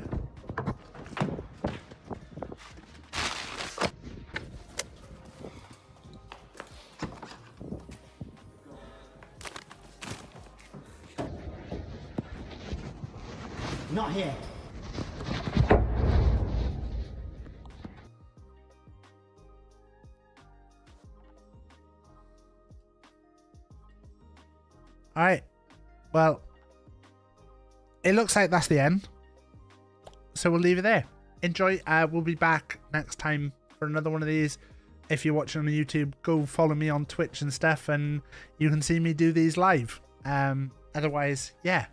Well, it looks like that's the end. So we'll leave it there. Enjoy. Uh, we'll be back next time for another one of these. If you're watching on YouTube, go follow me on Twitch and stuff, and you can see me do these live. Um, otherwise, yeah,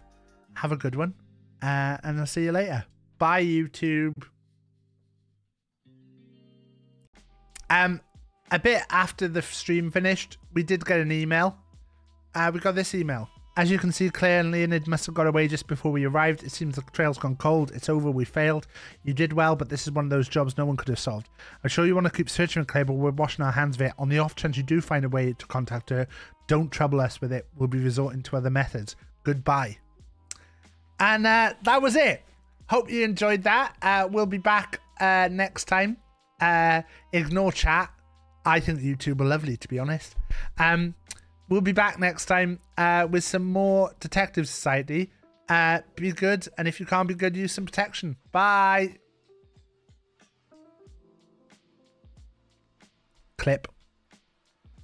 have a good one, uh, and I'll see you later. Bye, YouTube. Um, a bit after the stream finished, we did get an email. Uh, we got this email. As you can see, Claire and Leonid must have got away just before we arrived. It seems the trail's gone cold. It's over. We failed. You did well, but this is one of those jobs no one could have solved. I'm sure you want to keep searching Claire, but we're washing our hands of it. On the off chance you do find a way to contact her, don't trouble us with it. We'll be resorting to other methods. Goodbye. And uh, that was it. Hope you enjoyed that. Uh, we'll be back uh, next time. Uh, ignore chat. I think YouTube are lovely, to be honest. Um, we'll be back next time uh, with some more Detective Society. Uh, be good, and if you can't be good, use some protection. Bye. Clip.